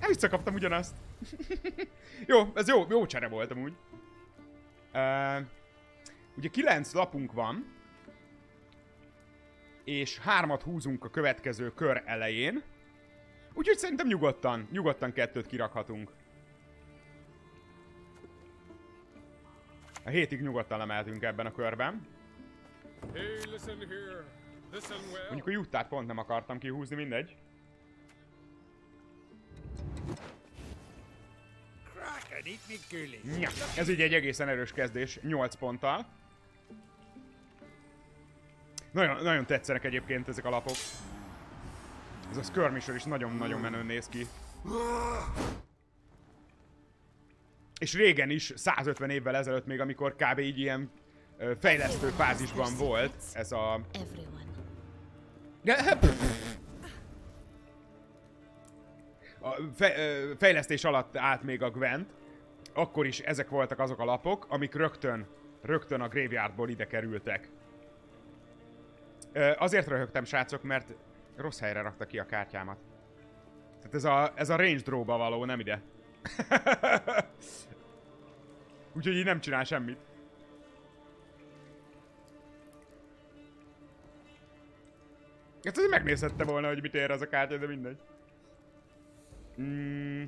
Hát visszakaptam ugyanazt. jó, ez jó, jó csere volt amúgy. Uh, ugye 9 lapunk van, és hármat húzunk a következő kör elején. Úgyhogy szerintem nyugodtan, nyugodtan kettőt kirakhatunk. A hétig nyugodtan lemeltünk ebben a körben. Hey, listen here. Listen well. Mondjuk a juttát pont nem akartam kihúzni, mindegy. Ja, ez így egy egészen erős kezdés, 8 ponttal. Nagyon, nagyon tetszenek egyébként ezek a lapok. Ez a skirmisher is nagyon-nagyon menőn néz ki. És régen is, 150 évvel ezelőtt még, amikor kb. így ilyen fejlesztő fázisban volt ez a... Everyone. a fe, ö, fejlesztés alatt állt még a Gwent, akkor is ezek voltak azok a lapok, amik rögtön, rögtön a graveyardból ide kerültek. Azért röhögtem, srácok, mert rossz helyre rakta ki a kártyámat. Tehát ez a, ez a range draw-ba való, nem ide. Úgyhogy így nem csinál semmit. Hát azért megnézhette volna, hogy mit ér az a kártya, de mindegy. Mm.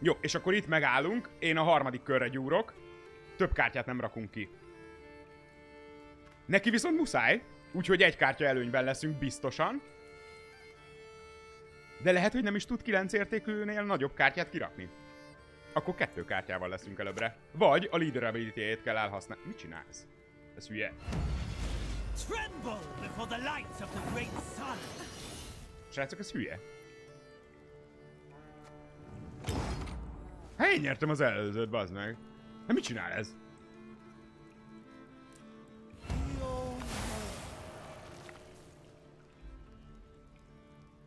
Jó, és akkor itt megállunk, én a harmadik körre gyúrok, több kártyát nem rakunk ki. Neki viszont muszáj, úgyhogy egy kártya előnyben leszünk biztosan. De lehet, hogy nem is tud 9 értékűnél nagyobb kártyát kirakni. Akkor kettő kártyával leszünk előbbre. Vagy a leader ability kell elhasználni. Mit csinálsz? Ez hülye. Srácok, ez hülye. Hát én nyertem az előzőt, bazd meg. Hát mit csinál ez?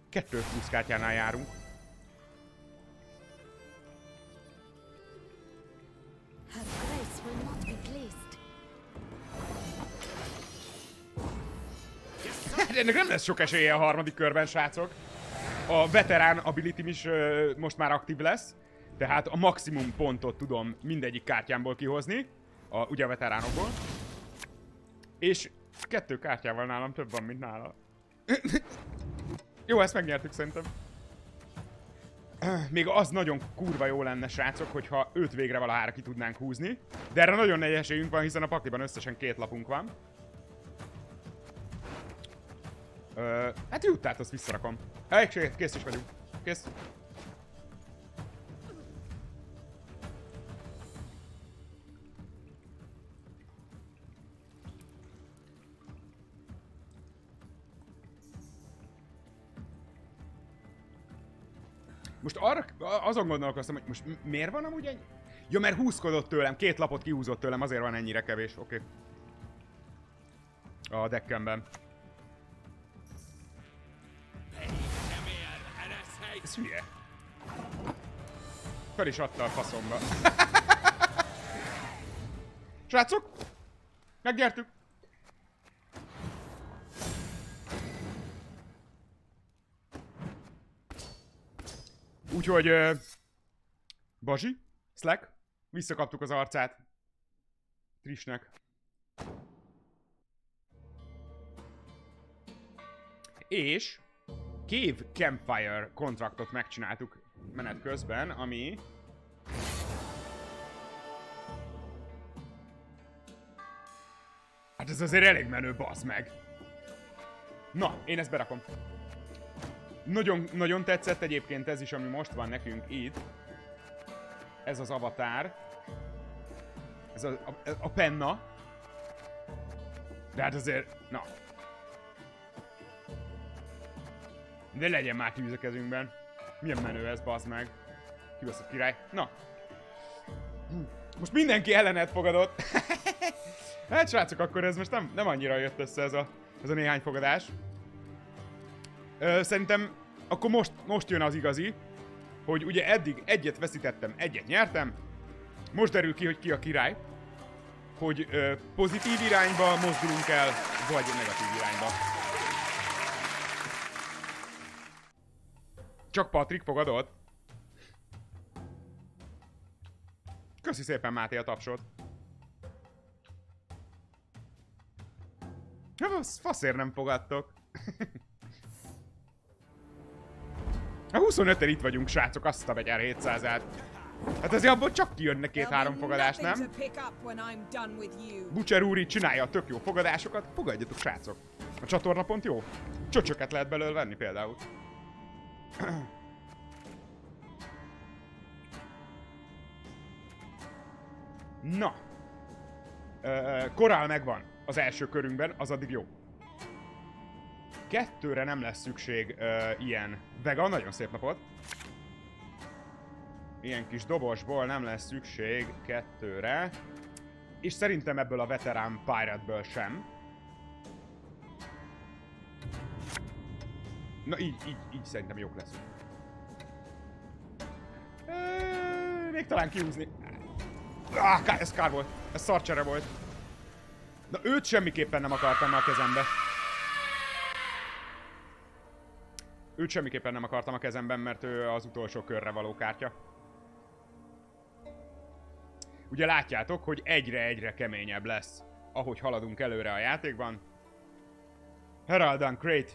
Kettő plusz kártyánál járunk. Hát ennek nem lesz sok esélye a harmadik körben, srácok. A veterán ability is ö, most már aktív lesz. Tehát a maximum pontot tudom mindegyik kártyámból kihozni. A, ugye a veteránokból. És kettő kártyával nálam több van, mint nála. Jó, ezt megnyertük szerintem. Még az nagyon kurva jó lenne, srácok, hogyha őt végre valahára ki tudnánk húzni. De erre nagyon nagy esélyünk van, hiszen a pakliban összesen két lapunk van. Ö, hát jó, tehát azt visszarakom. Hely, kész is vagyunk. Kész. Most arra, azon gondolkoztam, hogy most miért van amúgy ennyi? Ja, mert húzkodott tőlem, két lapot kihúzott tőlem, azért van ennyire kevés, oké. Okay. A deckemben. Ez hülye. Fel is adta a faszomba. Srácok! Megnyertük! Úgyhogy... Uh, Bazsi? Slack? Visszakaptuk az arcát. Trisnek. És Cave Campfire kontraktot megcsináltuk menet közben, ami... Hát ez azért elég menő, bazd meg. Na, én ezt berakom. Nagyon, nagyon tetszett egyébként ez is, ami most van nekünk itt. Ez az avatár. Ez a, a, a penna. De hát azért, na. De legyen már tűz a kezünkben. Milyen menő ez, bazd meg. Kibaszott király. Na. Most mindenki ellenet fogadott. hát srácok, akkor ez most nem, nem annyira jött össze ez a, ez a néhány fogadás. Szerintem akkor most, most jön az igazi, hogy ugye eddig egyet veszítettem, egyet nyertem. Most derül ki, hogy ki a király. Hogy ö, pozitív irányba mozdulunk el, vagy negatív irányba. Csak Patrik fogadott. Köszi szépen Máté a tapsot. Fasz- Faszért nem fogadtok. A 25 itt vagyunk, srácok, azt a begyár 700-át. Hát azért abból csak kijönne két-három fogadás, nem? Butcher úr így csinálja a tök jó fogadásokat. Fogadjatok, srácok. A csatorna pont jó. Csöcsöket lehet belőle venni például. Na. Korál megvan az első körünkben, az addig jó. Kettőre nem lesz szükség ö, ilyen. Vega, nagyon szép napot. Ilyen kis dobosból nem lesz szükség kettőre. És szerintem ebből a veterán pirate sem. Na így, így, így szerintem jók leszünk. Ö, Még talán kiúzni. Ah, ez kár volt. Ez szarcsere volt. Na őt semmiképpen nem akartam a kezembe. Őt semmiképpen nem akartam a kezemben, mert ő az utolsó körre való kártya. Ugye látjátok, hogy egyre-egyre keményebb lesz, ahogy haladunk előre a játékban. Heraldan Crate.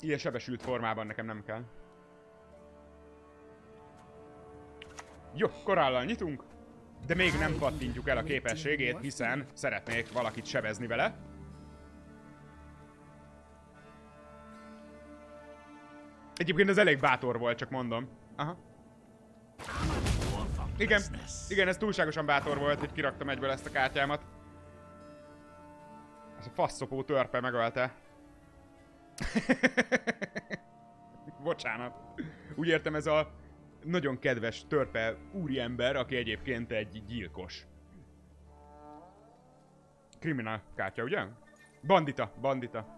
Ilyen sebesült formában nekem nem kell. Jó, korállal nyitunk, de még nem pattintjuk el a képességét, hiszen szeretnék valakit sebezni vele. Egyébként ez elég bátor volt, csak mondom. Aha. Igen, igen, ez túlságosan bátor volt, hogy kiraktam egyből ezt a kártyámat. Ez a faszopó törpe megölte. Bocsánat. Úgy értem, ez a nagyon kedves törpe úriember, aki egyébként egy gyilkos. Kriminál kártya, ugye? Bandita, bandita.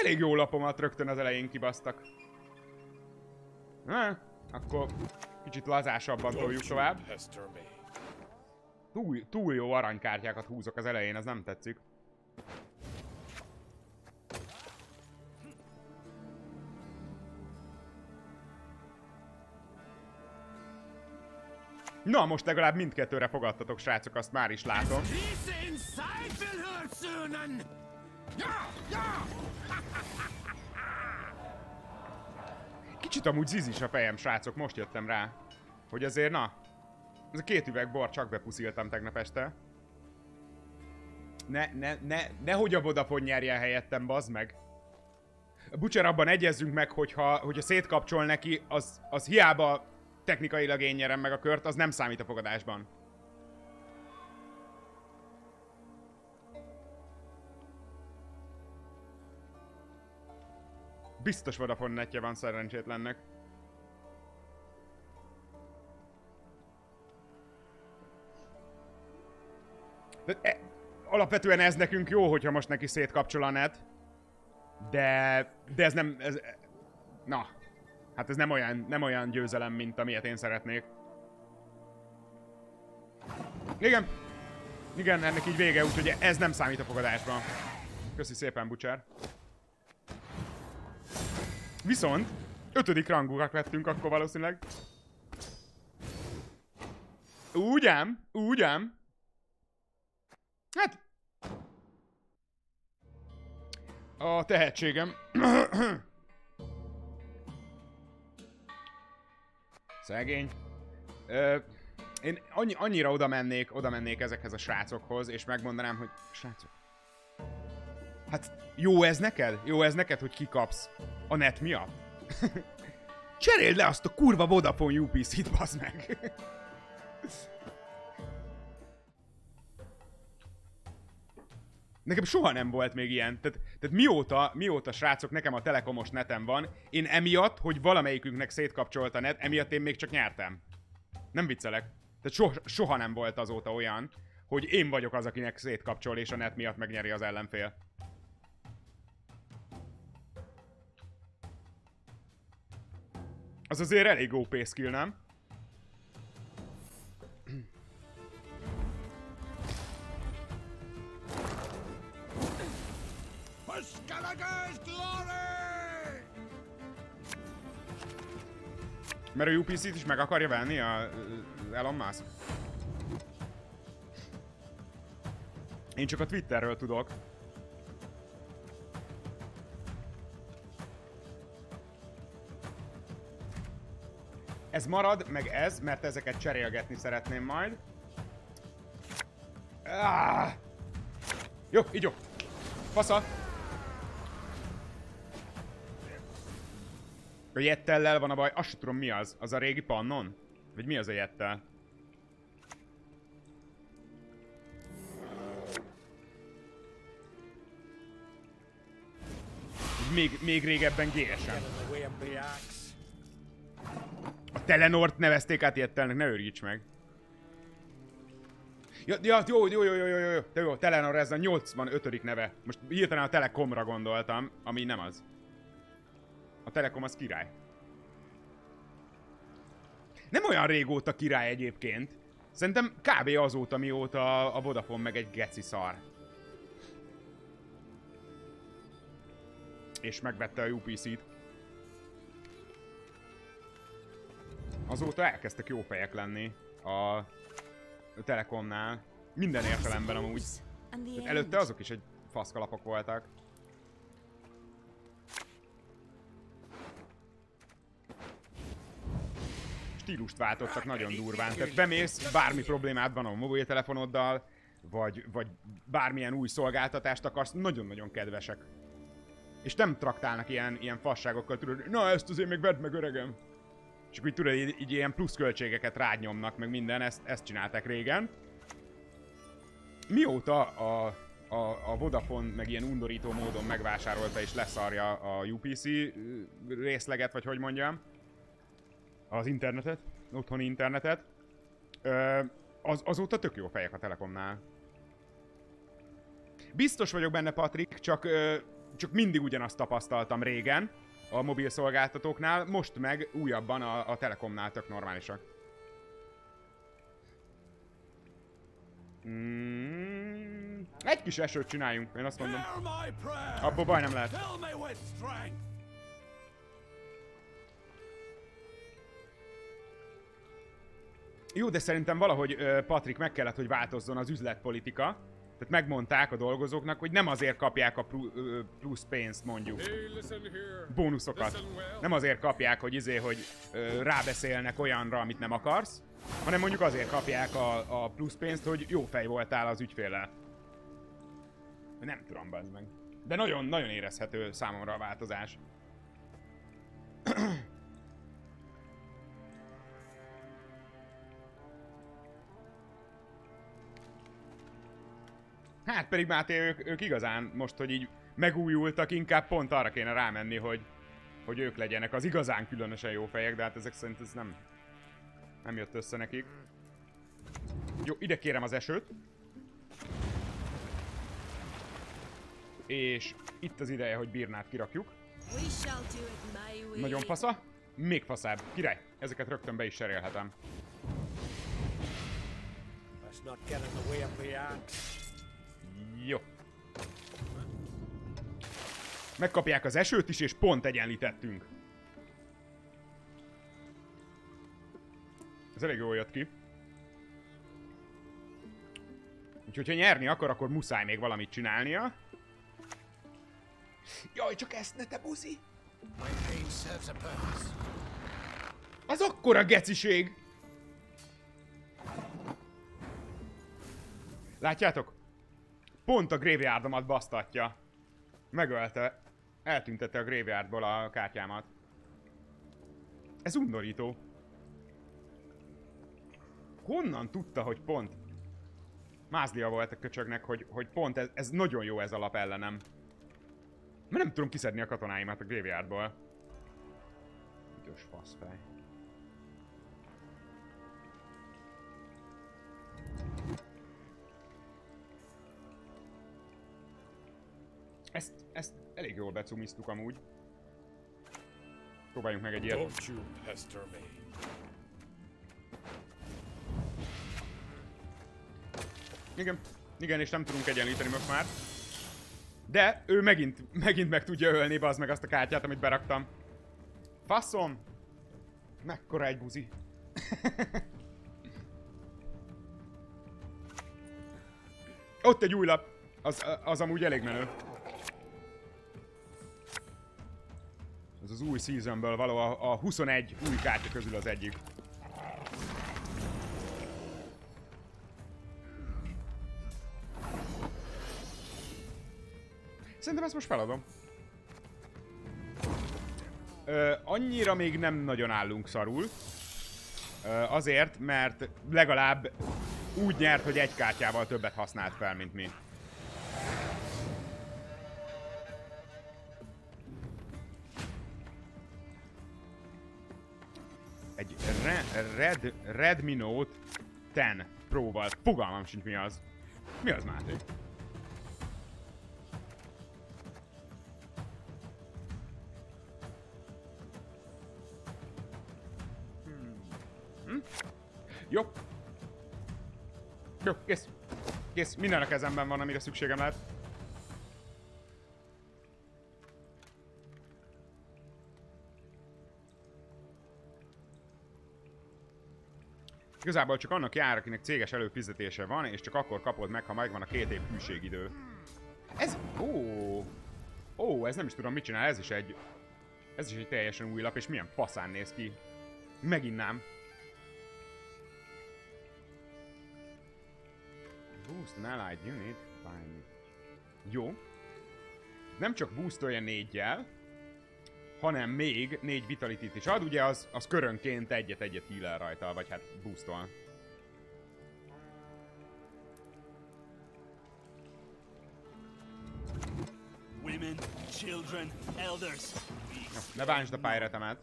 Elég jó lapomat rögtön az elején kibasztak. Na, akkor kicsit lazásabban toljuk tovább. Túl, túl jó aranykártyákat húzok az elején, ez nem tetszik. Na, most legalább mindkettőre fogadtatok, srácok, azt már is látom. Kicsit amúgy zizis a fejem, srácok, most jöttem rá. Hogy azért, na, ez a két üveg bor csak bepusziltam tegnap este. Ne, ne, ne, nehogy a Vodafone nyerjen helyettem, bazd meg. Butcher, abban egyezzünk meg, hogyha, hogyha szétkapcsol neki, az, az hiába technikailag én nyerem meg a kört, az nem számít a fogadásban. Biztos Vodafone netje van szerencsétlennek. De, e, alapvetően ez nekünk jó, hogyha most neki szétkapcsol a net. De, de ez nem, ez, na, hát ez nem olyan, nem olyan győzelem, mint amilyet én szeretnék. Igen, igen, ennek így vége, úgyhogy ez nem számít a fogadásban. Köszi szépen, Butcher. Viszont, ötödik rangúak lettünk akkor valószínűleg. Úgy ám. Hát... A tehetségem. Szegény. Ö, én annyi, annyira oda mennék, oda mennék ezekhez a srácokhoz, és megmondanám, hogy srácok, Hát jó ez neked? Jó ez neked, hogy kikapsz a net miatt? Cseréld le azt a kurva Vodafone UPC-t, bazd meg! Nekem soha nem volt még ilyen. Tehát, tehát mióta, mióta srácok nekem a telekomos netem van, én emiatt, hogy valamelyikünknek szétkapcsolt a net, emiatt én még csak nyertem. Nem viccelek. Tehát soha, soha nem volt azóta olyan, hogy én vagyok az, akinek szétkapcsol, és a net miatt megnyeri az ellenfél. Az azért elég OP skill, nem? Mert a UPC-t is meg akarja venni a Elon Musk. Én csak a Twitterről tudok. Ez marad, meg ez, mert ezeket cserélgetni szeretném majd. Ah! Jó, így jó. Fasza. A jettellel van a baj, azt tudom mi az. Az a régi pannon? Vagy mi az a jettel? Még, még régebben GSM. A Telenort nevezték át Jettelnek, ne őrjíts meg. Ja, ja, jó, jó, jó, jó, jó, jó, jó, jó, Telenor ez a 85. neve. Most hirtelen a Telekomra gondoltam, ami nem az. A Telekom az király. Nem olyan régóta király egyébként. Szerintem kb. azóta, mióta a Vodafone meg egy geci szar. és megvette a UPC-t. Azóta elkezdtek jó fejek lenni a Telekomnál. Minden értelemben amúgy. The Előtte azok is egy faszkalapok voltak. Stílust váltottak nagyon durván. Tehát bemész, bármi problémád van a mobiltelefonoddal, vagy, vagy bármilyen új szolgáltatást akarsz, nagyon-nagyon kedvesek. És nem traktálnak ilyen, ilyen fasságokkal, tudod, na ezt azért még vedd meg öregem. És akkor így tudod, így, így ilyen pluszköltségeket rányomnak, meg minden, ezt, ezt csinálták régen. Mióta a, a, a Vodafone meg ilyen undorító módon megvásárolta és leszarja a UPC részleget, vagy hogy mondjam, az internetet, otthoni internetet, az, azóta tök jó fejek a Telekomnál. Biztos vagyok benne, Patrik, csak, csak mindig ugyanazt tapasztaltam régen a mobil szolgáltatóknál, most meg újabban a, a Telekomnál tök normálisak. Mm, egy kis esőt csináljunk, én azt mondom. Abból baj nem lehet. Jó, de szerintem valahogy Patrik meg kellett, hogy változzon az üzletpolitika. Tehát megmondták a dolgozóknak, hogy nem azért kapják a plusz pénzt mondjuk. Bónuszokat. Nem azért kapják, hogy izé, hogy ö, rábeszélnek olyanra, amit nem akarsz, hanem mondjuk azért kapják a, a plusz pénzt, hogy jó fej voltál az ügyféllel. Nem tudom, bazd meg. De nagyon, nagyon érezhető számomra a változás. Hát pedig Máté, ők, ők igazán most, hogy így megújultak, inkább pont arra kéne rámenni, hogy, hogy ők legyenek az igazán különösen jó fejek, de hát ezek szerint ez nem, nem jött össze nekik. Jó, ide kérem az esőt. És itt az ideje, hogy Birnát kirakjuk. Nagyon fasza. Még faszább. Király. Ezeket rögtön be is serélhetem. Let's not Jó. Megkapják az esőt is, és pont egyenlítettünk. Ez elég jól jött ki. Úgyhogy, ha nyerni akar, akkor muszáj még valamit csinálnia. Jaj, csak ezt ne te buzi! Az akkora geciség! Látjátok? Pont a graveyardomat basztatja. Megölte. Eltüntette a graveyardból a kártyámat. Ez undorító. Honnan tudta, hogy pont? Mázlia volt a köcsögnek, hogy, hogy pont ez, ez nagyon jó ez alap ellenem. Mert nem tudom kiszedni a katonáimat a graveyardból. Ügyös faszfej. Ezt, ezt elég jól becumiztuk amúgy. Próbáljunk meg egy ilyet. Don't you pester me. Igen, igen, és nem tudunk egyenlíteni most már. De ő megint, megint meg tudja ölni, az meg azt a kártyát, amit beraktam. Faszom! Mekkora egy buzi. Ott egy új lap. Az, az amúgy elég menő. Ez az új seasonből való a, a 21 új kártya közül az egyik. Szerintem ezt most feladom. Ö, annyira még nem nagyon állunk szarul. Ö, azért, mert legalább úgy nyert, hogy egy kártyával többet használt fel, mint mi. Red, Redmi Note 10 Pro-val. Fogalmam sincs mi az. Mi az, Máté? Jó. Jó, kész. Kész, minden a kezemben van, amire szükségem lehet. Igazából csak annak jár, akinek céges előfizetése van, és csak akkor kapod meg, ha megvan a két év hűségidő. Ez... Ó, ó, ez nem is tudom mit csinál, ez is egy... Ez is egy teljesen új lap, és milyen faszán néz ki. Megint nem. Boost an allied unit. Fine. Jó. Nem csak boostolja négyel, hanem még négy vitalitit is ad, ugye az, az körönként egyet-egyet heal rajta, vagy hát boostol. Women, children, elders. Ne bántsd a pályretemet.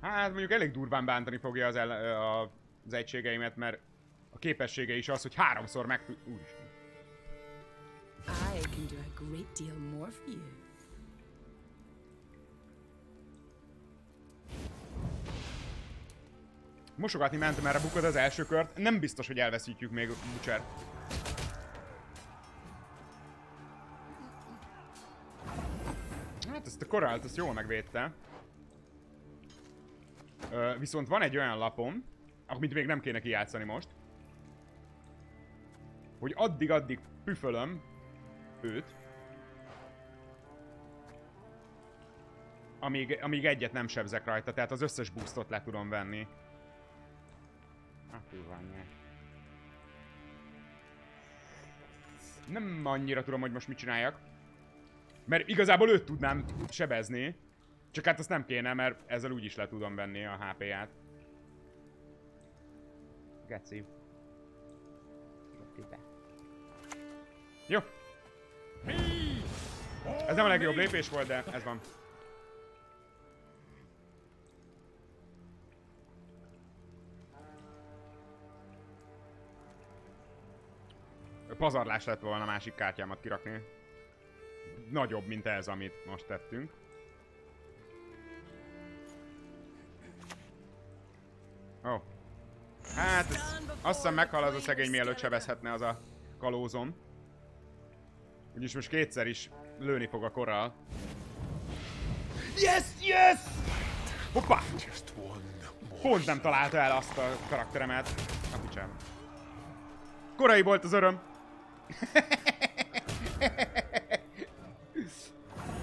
Hát mondjuk elég durván bántani fogja az, el, a, az egységeimet, mert a képessége is az, hogy háromszor meg tud... Úristen. I can do a great deal more for you. Mosogatni mentem erre bukod az első kört. Nem biztos, hogy elveszítjük még Butcher. Hát ezt a korált, ezt jól megvédte. Ö, viszont van egy olyan lapom, amit még nem kéne kijátszani most. Hogy addig-addig püfölöm őt. Amíg, amíg egyet nem sebzek rajta, tehát az összes boostot le tudom venni. Anyját. Nem annyira tudom, hogy most mit csináljak. Mert igazából őt tudnám sebezni. Csak hát azt nem kéne, mert ezzel úgyis le tudom venni a HP-ját. Geci. Jó. Ez nem a legjobb lépés volt, de ez van. Pazarlás lett volna a másik kártyámat kirakni. Nagyobb, mint ez, amit most tettünk. Ó. Oh. Hát, ez, azt hiszem meghal az a szegény, mielőtt sebezhetne az a kalózom. Úgyis most kétszer is lőni fog a korral. Yes, yes! Hoppá! Pont nem találta el azt a karakteremet. A picsám. Korai volt az öröm.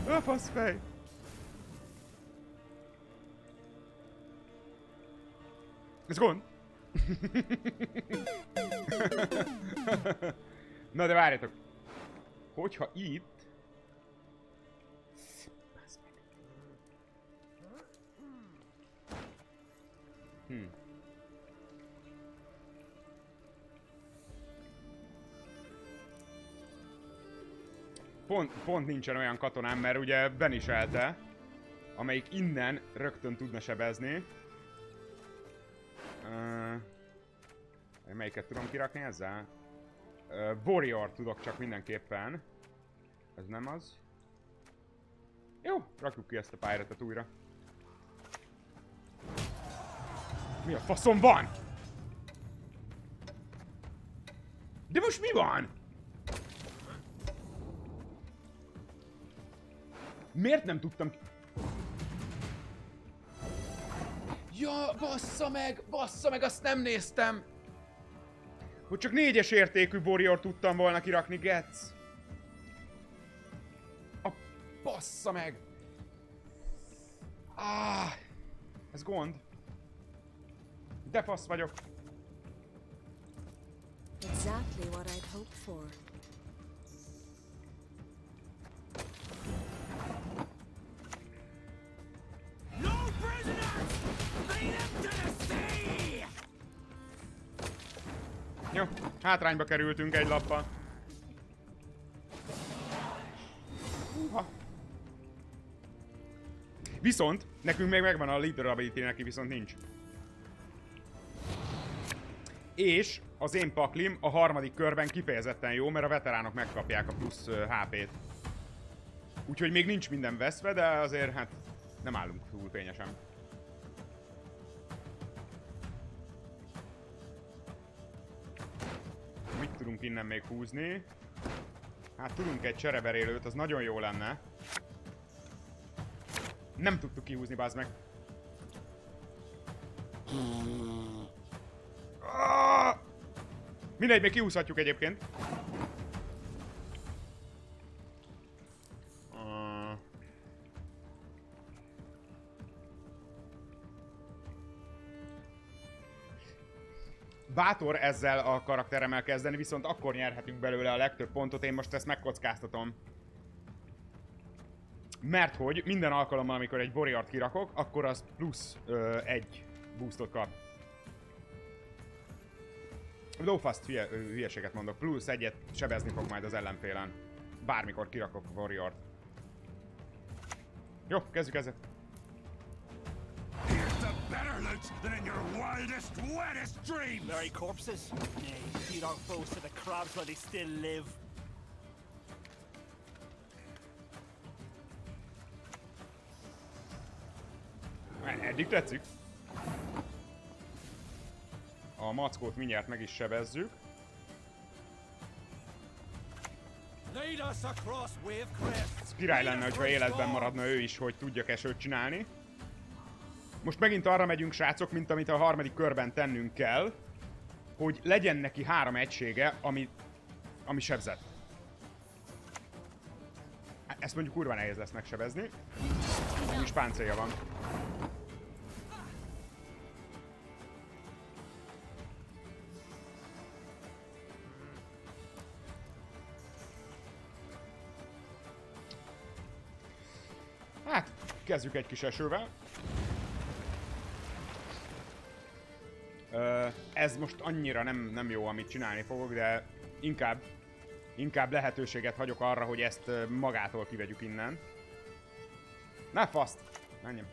A faszfej. Ez gond? Na de várjatok. Hogyha itt... Bazd Pont, pont nincsen olyan katonám, mert ugye beniselte, amelyik innen rögtön tudna sebezni. Uh, melyiket tudom kirakni ezzel? Uh, Warrior tudok csak mindenképpen. Ez nem az. Jó, rakjuk ki ezt a pályáratot újra. Mi a faszom van? De most mi van? Miért nem tudtam... ki- Ja, bassza meg, bassza meg, azt nem néztem! Hogy csak négyes értékű warrior tudtam volna kirakni, Getz. A bassza meg! Ah, ez gond. De fasz vagyok. Exactly what I'd hoped for. Hátrányba kerültünk egy lappal. Húha. Viszont, nekünk még megvan a leader ability neki viszont nincs. És az én paklim a harmadik körben kifejezetten jó, mert a veteránok megkapják a plusz HP-t. Úgyhogy még nincs minden veszve, de azért hát nem állunk túl fényesen. Tudunk innen még húzni? Hát tudunk egy csereberélőt, az nagyon jó lenne. Nem tudtuk kihúzni, bazd meg. Ah! Mindegy, még kiúszhatjuk egyébként. Bátor ezzel a karakteremmel kezdeni, viszont akkor nyerhetünk belőle a legtöbb pontot, én most ezt megkockáztatom. Mert hogy minden alkalommal, amikor egy warrior kirakok, akkor az plusz ö, egy boostot kap. Lófaszt hülye, hülyeséget mondok, plusz egyet sebezni fog majd az ellenfélen. Bármikor kirakok warrior Jó, kezdjük ezzel. Better loot than in your wildest, wettest dreams! Very corpses? Nay, you don't boast of the crabs while they still live. Eddig tetszik. A mackót mindjárt meg is sebezzük. Ez király lenne, hogyha életben maradna ő is, hogy tudjak esőt csinálni. Most megint arra megyünk, srácok, mint amit a harmadik körben tennünk kell, hogy legyen neki három egysége, ami, ami sebzett. Ezt mondjuk kurva nehéz lesz megsebezni. És páncélja van. Hát, kezdjük egy kis esővel. Ez most annyira nem, nem jó, amit csinálni fogok, de inkább, inkább lehetőséget hagyok arra, hogy ezt magától kivegyük innen. Na, faszt! Menjem.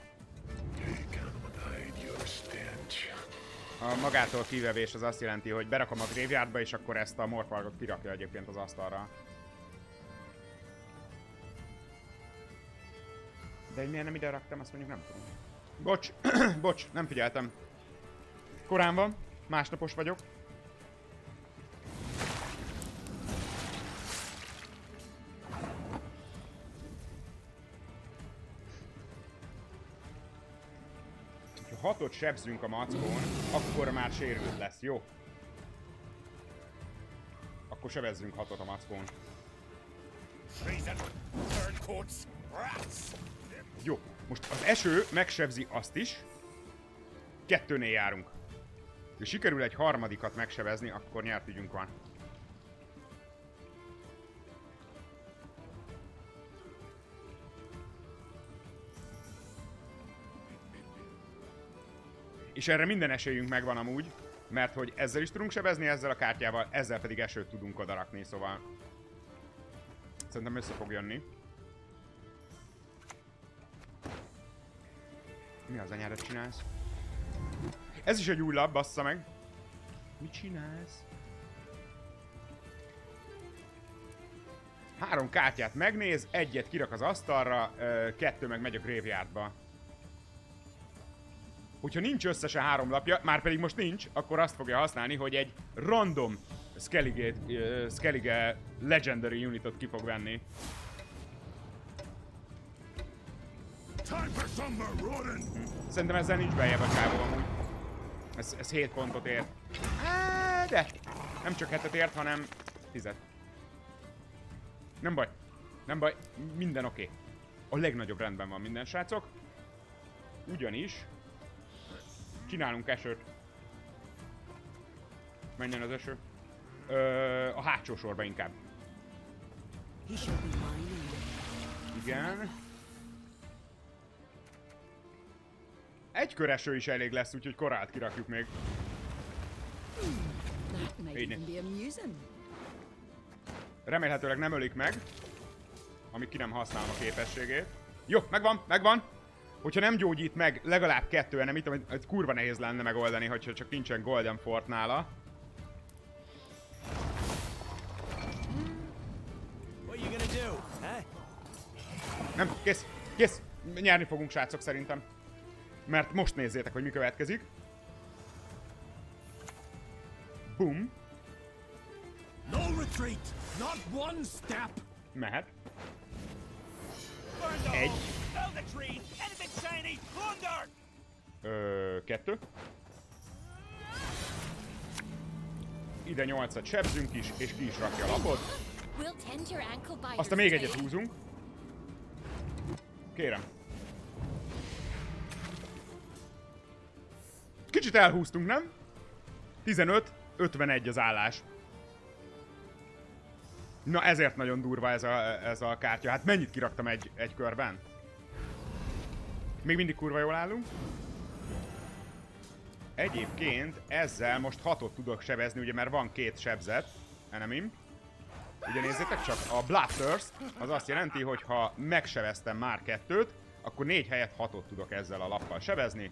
A magától kivevés az azt jelenti, hogy berakom a graveyardba, és akkor ezt a morfargot kirakja egyébként az asztalra. De miért nem ide raktam, azt mondjuk nem tudom. Bocs, bocs, nem figyeltem. Korán van, másnapos vagyok. Ha hatot sebzünk a mackón, akkor már sérült lesz, jó? Akkor sebezzünk hatot a mackón. Jó, most az eső megsebzi azt is. Kettőnél járunk. Ha sikerül egy harmadikat megsebezni, akkor nyert ügyünk van. És erre minden esélyünk megvan amúgy, mert hogy ezzel is tudunk sebezni, ezzel a kártyával, ezzel pedig esőt tudunk odarakni, szóval... Szerintem össze fog jönni. Mi az anyára csinálsz? Ez is egy új lap, bassza meg. Mit csinálsz? Három kártyát megnéz, egyet kirak az asztalra, kettő meg megy a graveyardba. Hogyha nincs összesen három lapja, már pedig most nincs, akkor azt fogja használni, hogy egy random Skellige, uh, Skellige Legendary Unitot ki fog venni. Szerintem ezzel nincs bejebb a csávó amúgy. Ez, ez 7 pontot ér. Á, de nem csak hetet ért, hanem 10 Nem baj. Nem baj. Minden oké. Okay. A legnagyobb rendben van minden, srácok. Ugyanis csinálunk esőt. Menjen az eső. Ö, a hátsó sorba inkább. Igen. Egy kör eső is elég lesz, úgyhogy korát kirakjuk még. Így. Remélhetőleg nem ölik meg, amíg ki nem használom a képességét. Jó, megvan, megvan. Hogyha nem gyógyít meg legalább kettő enemit, amit amit kurva nehéz lenne megoldani, hogyha csak nincsen Golden Fort nála. Nem, kész, kész. Nyerni fogunk, srácok, szerintem. Mert most nézzétek, hogy mi következik. Boom. No retreat! Not one step! Mehet. Egy. Ö, kettő. ide 8-at sebzünk is, és ki is rakja a lapot. Aztán még egyet húzunk. Kérem. Kicsit elhúztunk, nem? 15, 51 az állás. Na ezért nagyon durva ez a, ez a kártya. Hát mennyit kiraktam egy, egy körben? Még mindig kurva jól állunk. Egyébként ezzel most hatot tudok sebezni, ugye mert van két sebzet enemim. Ugye nézzétek csak, a Bloodthirst az azt jelenti, hogy ha megsebeztem már kettőt, akkor négy helyet hatot tudok ezzel a lappal sebezni.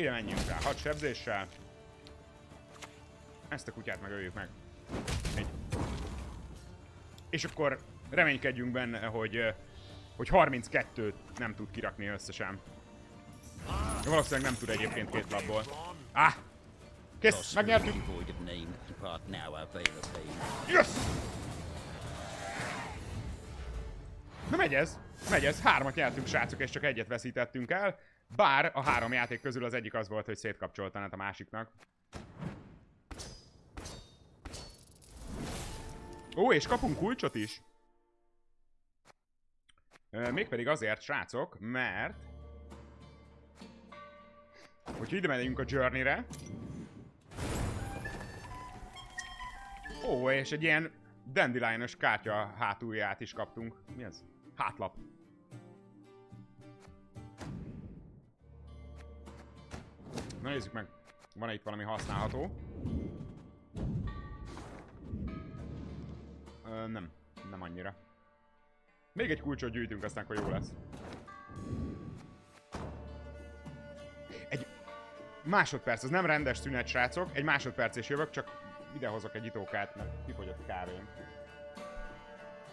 Ide menjünk rá, hat sebzéssel. Ezt a kutyát megöljük meg. Egy. És akkor reménykedjünk benne, hogy, hogy 32-t nem tud kirakni összesen. Valószínűleg nem tud egyébként két labból. Ah! Kész, megnyertük! Yes! Na megy ez, megy ez, hármat nyertünk srácok, és csak egyet veszítettünk el. Bár a három játék közül az egyik az volt, hogy szétkapcsoltanát a másiknak. Ó, és kapunk kulcsot is. Mégpedig azért, srácok, mert... Hogyha ide megyünk a Journey-re... Ó, és egy ilyen dandelion kártya hátulját is kaptunk. Mi ez? Hátlap. Na nézzük meg. Van-e itt valami használható? Ö, nem. Nem annyira. Még egy kulcsot gyűjtünk, aztán akkor jó lesz. Egy másodperc, az nem rendes szünet, srácok. Egy másodperc és jövök, csak idehozok egy itókát, mert kifogyott a kávém.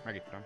Megittem.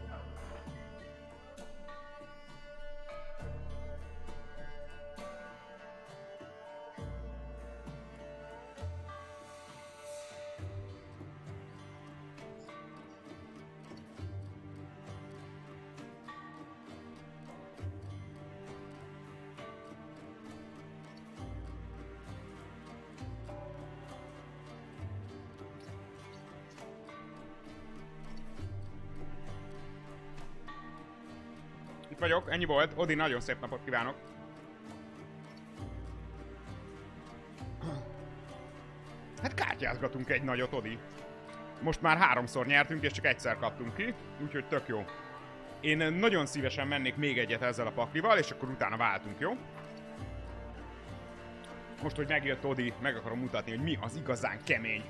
Ennyi volt. Odi, nagyon szép napot kívánok. Hát kártyázgatunk egy nagyot, Odi. Most már háromszor nyertünk, és csak egyszer kaptunk ki, úgyhogy tök jó. Én nagyon szívesen mennék még egyet ezzel a paklival, és akkor utána váltunk, jó? Most, hogy megjött Odi, meg akarom mutatni, hogy mi az igazán kemény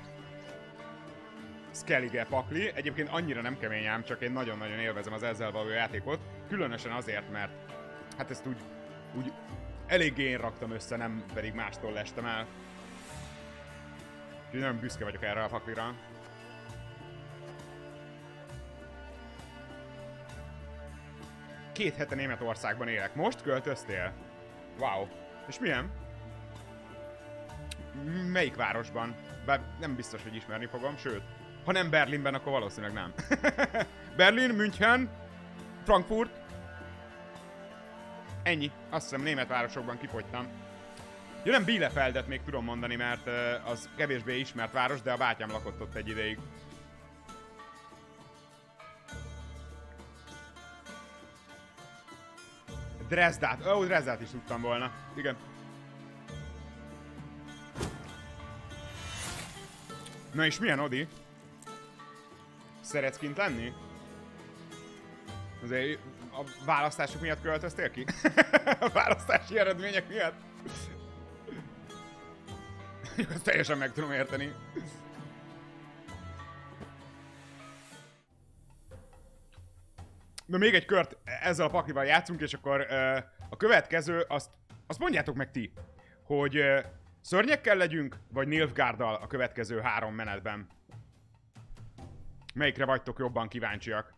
Skellige pakli. Egyébként annyira nem kemény ám, csak én nagyon-nagyon élvezem az ezzel való játékot. Különösen azért, mert hát ezt úgy, úgy eléggé én raktam össze, nem pedig mástól lestem el. Úgyhogy nagyon büszke vagyok erre a paklira. Két hete Németországban élek. Most költöztél? Wow. És milyen? Melyik városban? Bár nem biztos, hogy ismerni fogom, sőt, ha nem Berlinben, akkor valószínűleg nem. Berlin, München, Frankfurt. Ennyi. Azt hiszem német városokban kifogytam. Ja nem Bielefeldet még tudom mondani, mert az kevésbé ismert város, de a bátyám lakott ott egy ideig. Dresdát. Ó, Dresdát is tudtam volna. Igen. Na és milyen, Odi? Szeretsz kint lenni? Azért a választások miatt költöztél ki? a választási eredmények miatt? Ezt teljesen meg tudom érteni. Na még egy kört ezzel a paklival játszunk, és akkor ö, a következő, azt, azt mondjátok meg ti, hogy ö, szörnyekkel legyünk, vagy Nilfgaarddal a következő három menetben. Melyikre vagytok jobban kíváncsiak?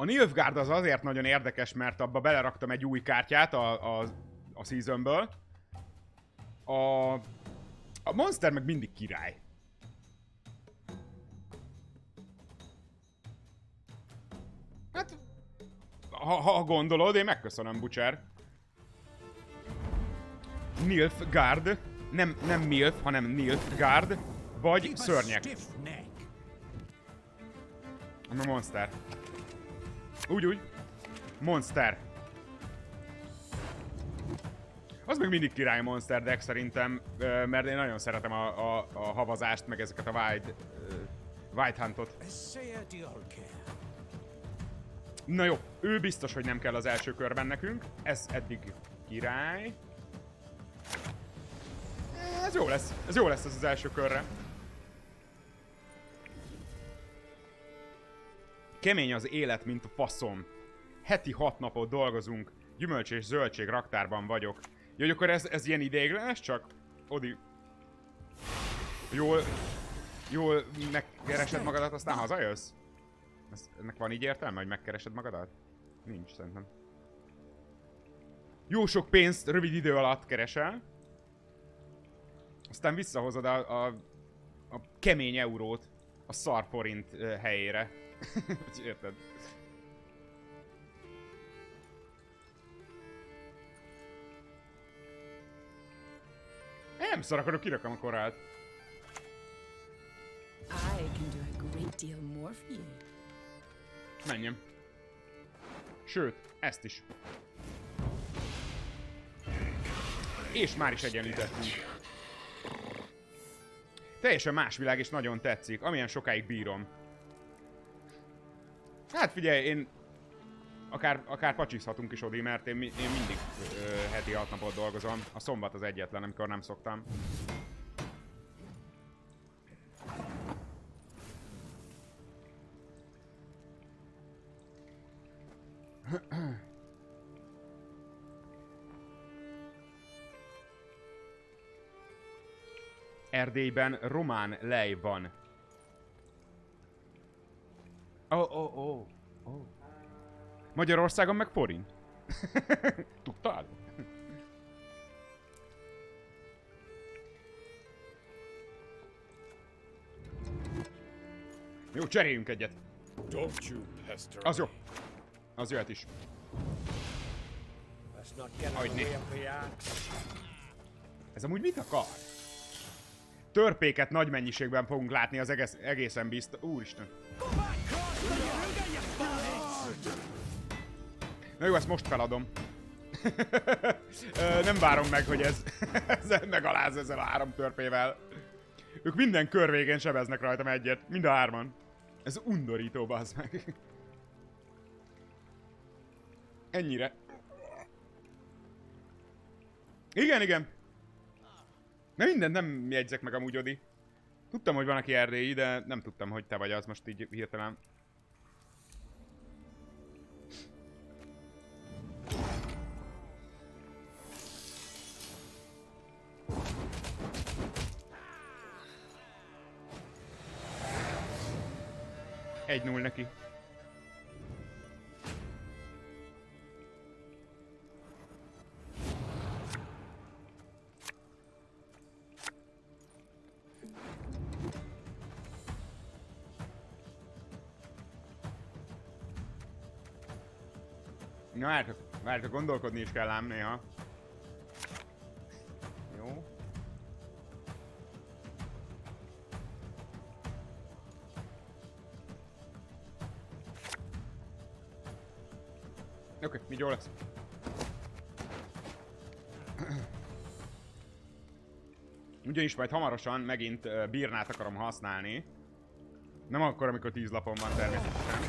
A Nilfgaard az azért nagyon érdekes, mert abba beleraktam egy új kártyát a, a, a seasonből. A, a Monster meg mindig király. Hát, ha, ha gondolod, én megköszönöm, Butcher. Nilfgaard. Nem, nem Milf, hanem Nilfgaard. Vagy szörnyek. I'm a monster. Úgy, úgy. Monster. Az még mindig király Monster deck szerintem, mert én nagyon szeretem a, a, a havazást, meg ezeket a ö, White Huntot. Na jó, ő biztos, hogy nem kell az első körben nekünk. Ez eddig király. Ez jó lesz. Ez jó lesz ez az első körre. Kemény az élet, mint a faszom. Heti hat napot dolgozunk. Gyümölcs és zöldség raktárban vagyok. Jó, hogy akkor ez, ez ilyen ideiglenes, csak Odi... Jól... Jól megkeresed magadat, aztán hazajössz? Ez, ennek van így értelme, hogy megkeresed magadat? Nincs, szerintem. Jó sok pénzt rövid idő alatt keresel. Aztán visszahozod a, a, a kemény eurót a szar forint ö, helyére. Hogy Érted? Nem szar, akkor kirakom a korát. I can do a great deal more for you. Menjem. Sőt, ezt is. És már is egyenlítettünk. Teljesen más világ, és nagyon tetszik, amilyen sokáig bírom. Hát figyelj, én akár, akár pacsizhatunk is Odi, mert én, én mindig ö, heti hat napot dolgozom. A szombat az egyetlen, amikor nem szoktam. Erdélyben román lej van. Ó, ó, ó. Magyarországon meg forint. Tudtál? Jó, cseréljünk egyet. Don't you pester Az jó. Az jöhet is. Hagyni. Ez amúgy mit akar? Törpéket nagy mennyiségben fogunk látni az egész, egészen bizt... Úristen. Na jó, ezt most feladom. Nem várom meg, hogy ez, ez megaláz ezzel a három törpével. Ők minden kör végén sebeznek rajtam egyet. Mind a hárman. Ez undorító, bazd meg. Ennyire. Igen, igen. Na mindent nem jegyzek meg amúgy, Odi. Tudtam, hogy van, aki erdélyi, de nem tudtam, hogy te vagy az most így hirtelen. Egy null neki. Na vártok, vártok, gondolkodni is kell ám néha. Így jó lesz. Ugyanis majd hamarosan megint bírnát akarom használni. Nem akkor, amikor 10 lapon van természetesen.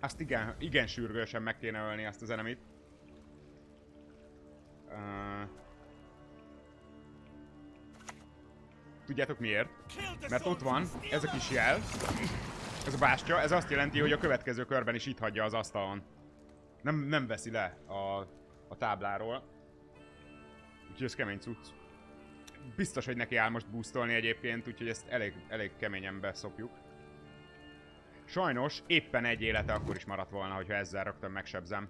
Azt igen, igen sürgősen meg kéne ölni azt az enemit. Uh, tudjátok miért? Mert ott van ez a kis jel, ez a bástya, ez azt jelenti, hogy a következő körben is itt hagyja az asztalon. Nem, nem veszi le a, a tábláról. Úgyhogy ez kemény cucc. Biztos, hogy neki áll most boostolni egyébként, úgyhogy ezt elég, elég keményen beszopjuk. Sajnos éppen egy élete akkor is maradt volna, hogyha ezzel rögtön megsebzem.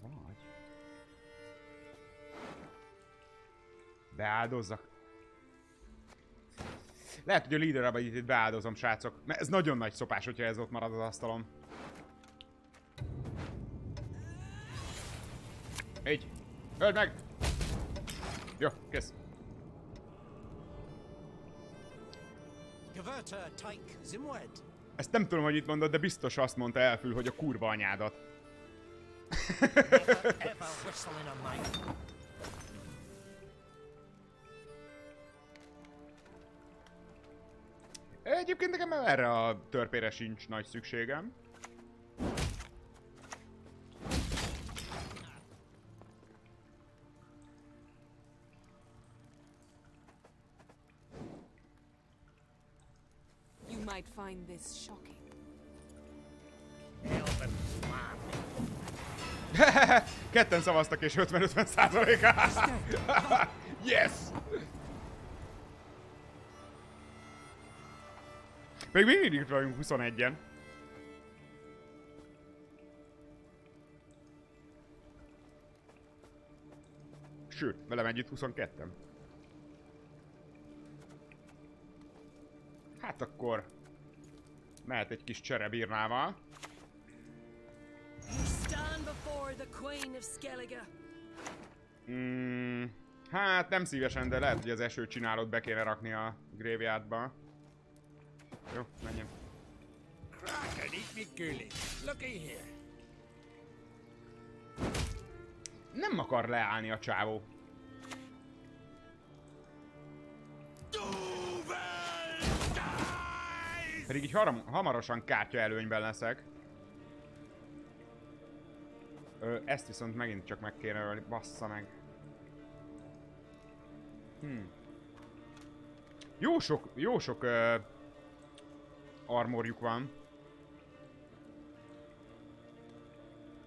Vagy... Beáldozzak. Lehet, hogy a leader itt beáldozom, srácok. Mert ez nagyon nagy szopás, hogyha ez ott marad az asztalon. Így. Öld meg! Jó, kész. Ezt nem tudom, hogy itt mondod, de biztos azt mondta elfül, hogy a kurva anyádat. Egyébként nekem erre a törpére sincs nagy szükségem. You might find this shocking. Ketten szavaztak és 50-50 százaléka. yes! Még mindig itt vagyunk 21-en. Sőt, velem együtt 22-en. Hát akkor mehet egy kis cserebírnával. Mm, hát nem szívesen, de lehet, hogy az esőt csinálod be kéne rakni a graveyardba. Jó, menjen. Crack and eat me. Looky here. Nem akar leállni a csávó. Pedig így haram, hamarosan kártya előnyben leszek. Ö, ezt viszont megint csak meg kéne ölni. Bassza meg. Hmm. Jó sok, jó sok ö, armorjuk van.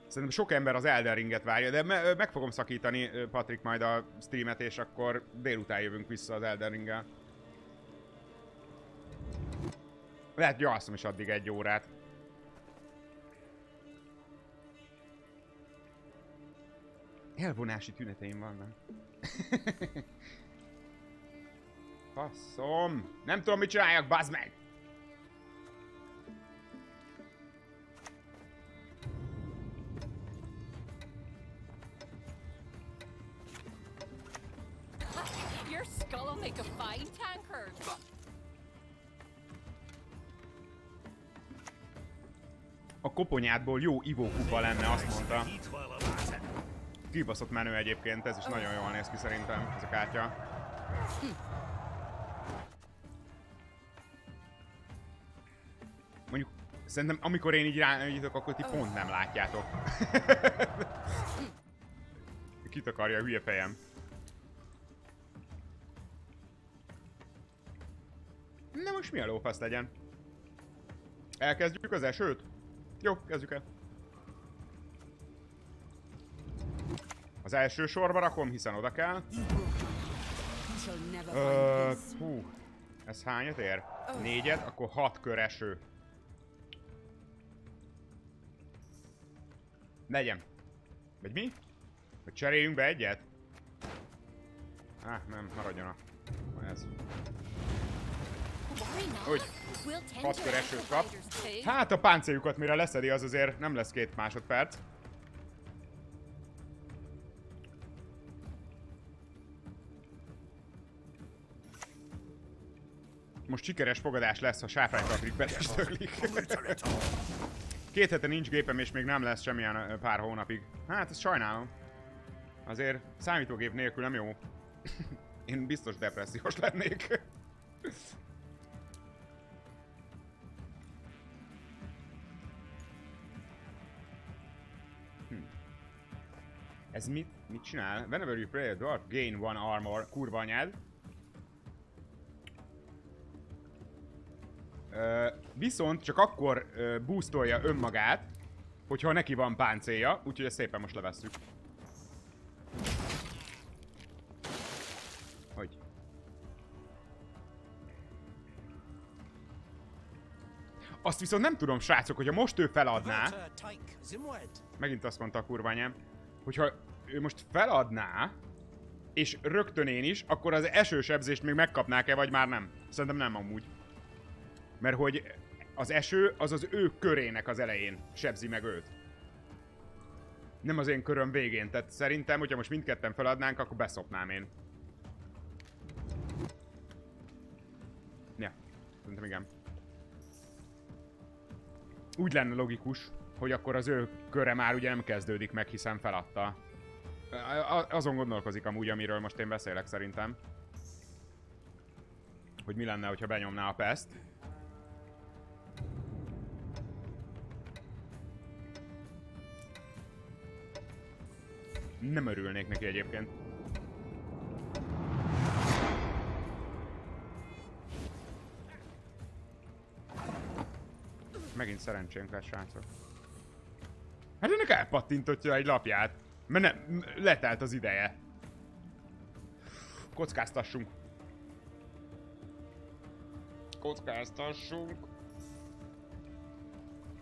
Szerintem sok ember az Elden Ringet várja, de me- meg fogom szakítani, Patrik, majd a streamet, és akkor délután jövünk vissza az Elden Ringgel. Lehet, hogy alszom is addig egy órát. Elvonási tüneteim vannak. Faszom! Nem tudom, mit csináljak, bazd meg! Will make a fine tankard. A koponyádból jó ivókupa lenne, azt mondta. Kibaszott menő egyébként, ez is nagyon jól néz ki szerintem, ez a kártya. Mondjuk, szerintem amikor én így rányítok, akkor ti pont nem látjátok. Kit akarja a hülye fejem? Na most mi a lófasz legyen? Elkezdjük az esőt? Jó, kezdjük el. Az első sorba rakom, hiszen oda kell. Ö, hú, ez hányat ér? Négyet, akkor hat kör eső. Legyen. Vagy mi? Vagy cseréljünk be egyet? Á, nem, maradjon a... Ez. Úgy. Hat kör esőt kap. Hát a páncéljukat mire leszedi, az azért nem lesz két másodperc. Most sikeres fogadás lesz, ha Sáfrány Patrik betestöklik. Két hete nincs gépem, és még nem lesz semmilyen pár hónapig. Hát, ezt sajnálom. Azért számítógép nélkül nem jó. Én biztos depressziós lennék. Ez mit, mit csinál? Whenever you play a dwarf, gain one armor. Kurva anyád. Ö, viszont csak akkor ö, boostolja önmagát, hogyha neki van páncélja, úgyhogy ezt szépen most levesszük. Hogy? Azt viszont nem tudom, srácok, hogyha most ő feladná, megint azt mondta a kurványám, hogyha ő most feladná, és rögtön én is, akkor az esősebzést még megkapnák-e, vagy már nem? Szerintem nem amúgy. Mert hogy az eső az az ő körének az elején sebzi meg őt. Nem az én köröm végén, tehát szerintem, hogyha most mindketten feladnánk, akkor beszopnám én. Ja, szerintem igen. Úgy lenne logikus, hogy akkor az ő köre már ugye nem kezdődik meg, hiszen feladta. Azon gondolkozik amúgy, amiről most én beszélek szerintem. Hogy mi lenne, hogyha benyomná a pest. Nem örülnék neki egyébként. Megint szerencsénk lesz, srácok. Hát ennek elpattintottja egy lapját. Mert ne, m- letelt az ideje. Kockáztassunk. Kockáztassunk.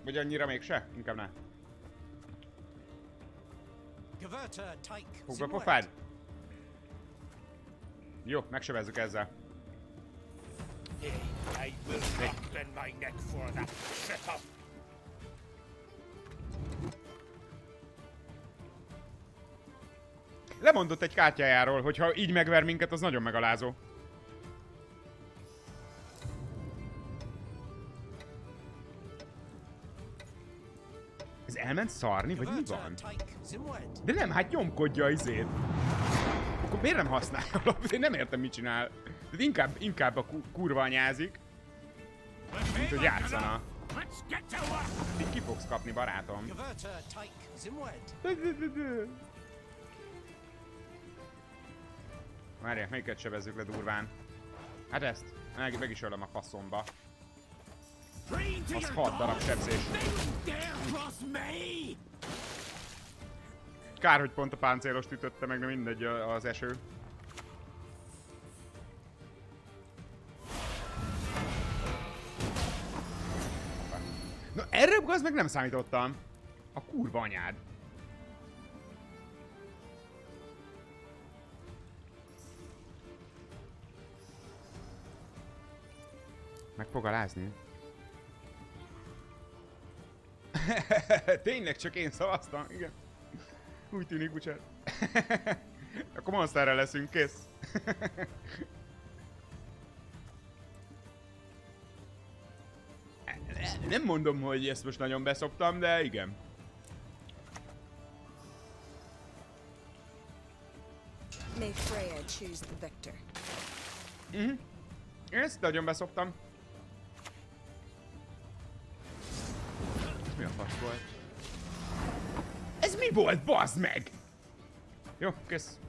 Vagy annyira mégse? Inkább ne. Fogd be pofád. Jó, megsebezzük ezzel. I will not bend my neck for that. Shut Lemondott egy kártyájáról, hogyha így megver minket, az nagyon megalázó. Ez elment szarni, vagy mi van? De nem, hát nyomkodja izét. Akkor miért nem használja? Én nem értem, mit csinál. De inkább, inkább a ku- kurva anyázik, mint hogy játszana. Így ki fogsz kapni, barátom. Várjál, melyiket sebezzük le durván? Hát ezt. Meg, meg is ölöm a faszomba. Az hat darab sebzés. Kár, hogy pont a páncélost ütötte meg, de mindegy az eső. Na erre az meg nem számítottam. A kurva anyád. Meg fog alázni. Tényleg csak én szavaztam, igen. Úgy tűnik, bocsánat. Akkor monsterre leszünk, kész. Nem mondom, hogy ezt most nagyon beszoptam, de igen. May Freya choose the victor. Ezt nagyon beszoptam. Volt? Ez mi volt, bazd meg? Jó, kész.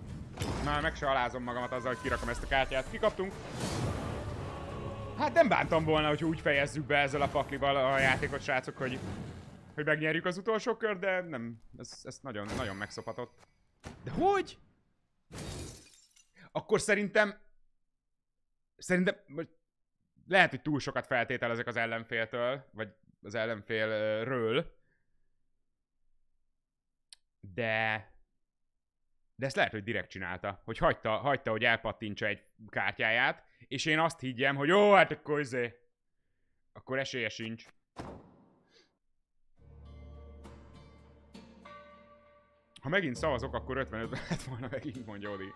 Már meg se alázom magamat azzal, hogy kirakom ezt a kártyát. Kikaptunk. Hát nem bántam volna, hogy úgy fejezzük be ezzel a paklival a játékot, srácok, hogy, hogy megnyerjük az utolsó kör, de nem. Ez, ez nagyon, nagyon megszopatott. De hogy? Akkor szerintem Szerintem lehet, hogy túl sokat feltételezek az ellenféltől, vagy az ellenfélről, de de ezt lehet, hogy direkt csinálta, hogy hagyta, hagyta hogy elpattintsa egy kártyáját, és én azt higgyem, hogy jó, hát akkor izé, akkor esélye sincs. Ha megint szavazok, akkor 55 lett volna megint, mondja Odi.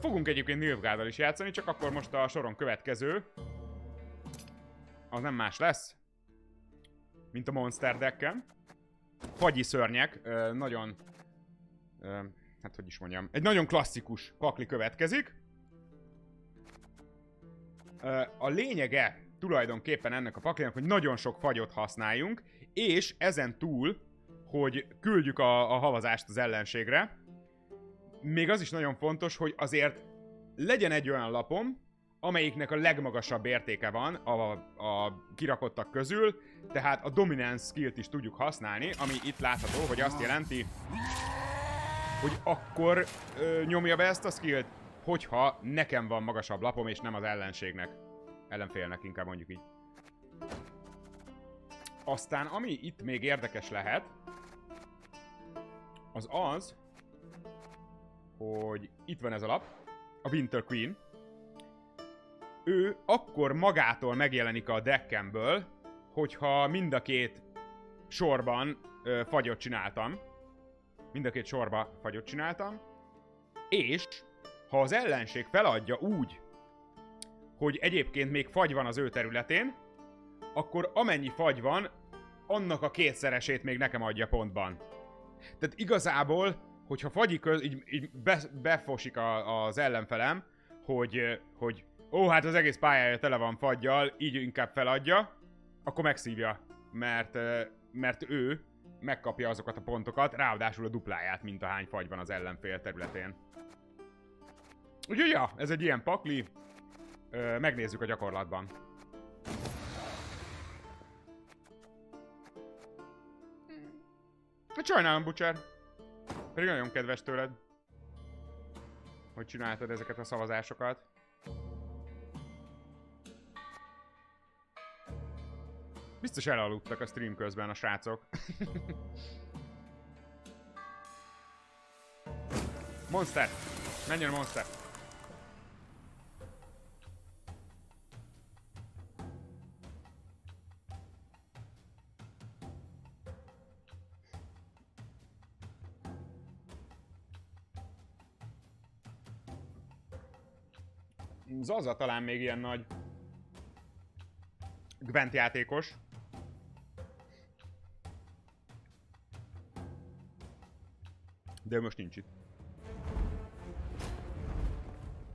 Fogunk egyébként Nilfgaarddal is játszani, csak akkor most a soron következő. Az nem más lesz, mint a Monster decken. Fagyi szörnyek, ö, nagyon... Ö, hát hogy is mondjam, egy nagyon klasszikus pakli következik. Ö, A lényege tulajdonképpen ennek a paklinak, hogy nagyon sok fagyot használjunk, és ezen túl, hogy küldjük a, a havazást az ellenségre, még az is nagyon fontos, hogy azért legyen egy olyan lapom, amelyiknek a legmagasabb értéke van a, a kirakottak közül, tehát a dominance skillt is tudjuk használni, ami itt látható, hogy azt jelenti, hogy akkor ö, nyomja be ezt a skillt, hogyha nekem van magasabb lapom, és nem az ellenségnek. Ellenfélnek inkább mondjuk így. Aztán ami itt még érdekes lehet, az az, hogy itt van ez a lap, a Winter Queen, ő akkor magától megjelenik a deckemből, hogyha mind a két sorban ö, fagyot csináltam. Mind a két sorba fagyot csináltam. És ha az ellenség feladja úgy, hogy egyébként még fagy van az ő területén, akkor amennyi fagy van, annak a kétszeresét még nekem adja pontban. Tehát igazából, hogyha fagyi köz, így, így be, befosik a, az ellenfelem, hogy, hogy ó, hát az egész pályája tele van fagyjal, így inkább feladja, akkor megszívja, mert, mert ő megkapja azokat a pontokat, ráadásul a dupláját, mint ahány fagy van az ellenfél területén. Úgyhogy ja, ez egy ilyen pakli. Ö, megnézzük a gyakorlatban. Hát sajnálom, Butcher. Pedig nagyon kedves tőled. Hogy csináltad ezeket a szavazásokat. Biztos elaludtak a stream közben a srácok. Monster! Menjen a monster! Zaza talán még ilyen nagy Gwent játékos. De most nincs itt.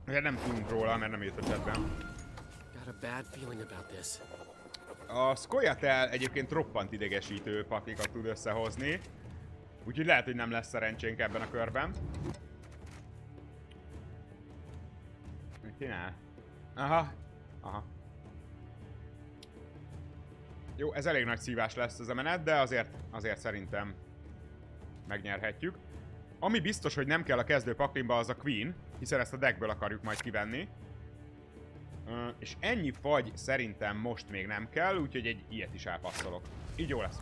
Ugye nem tudunk róla, mert nem írt a chatben. A Scoia'tael egyébként roppant idegesítő paklikat tud összehozni. Úgyhogy lehet, hogy nem lesz szerencsénk ebben a körben. Mit csinál? Aha. Aha. Jó, ez elég nagy szívás lesz ez a menet, de azért, azért szerintem megnyerhetjük. Ami biztos, hogy nem kell a kezdő paklimba, az a Queen, hiszen ezt a deckből akarjuk majd kivenni. Ö, és ennyi fagy szerintem most még nem kell, úgyhogy egy ilyet is elpasszolok. Így jó lesz.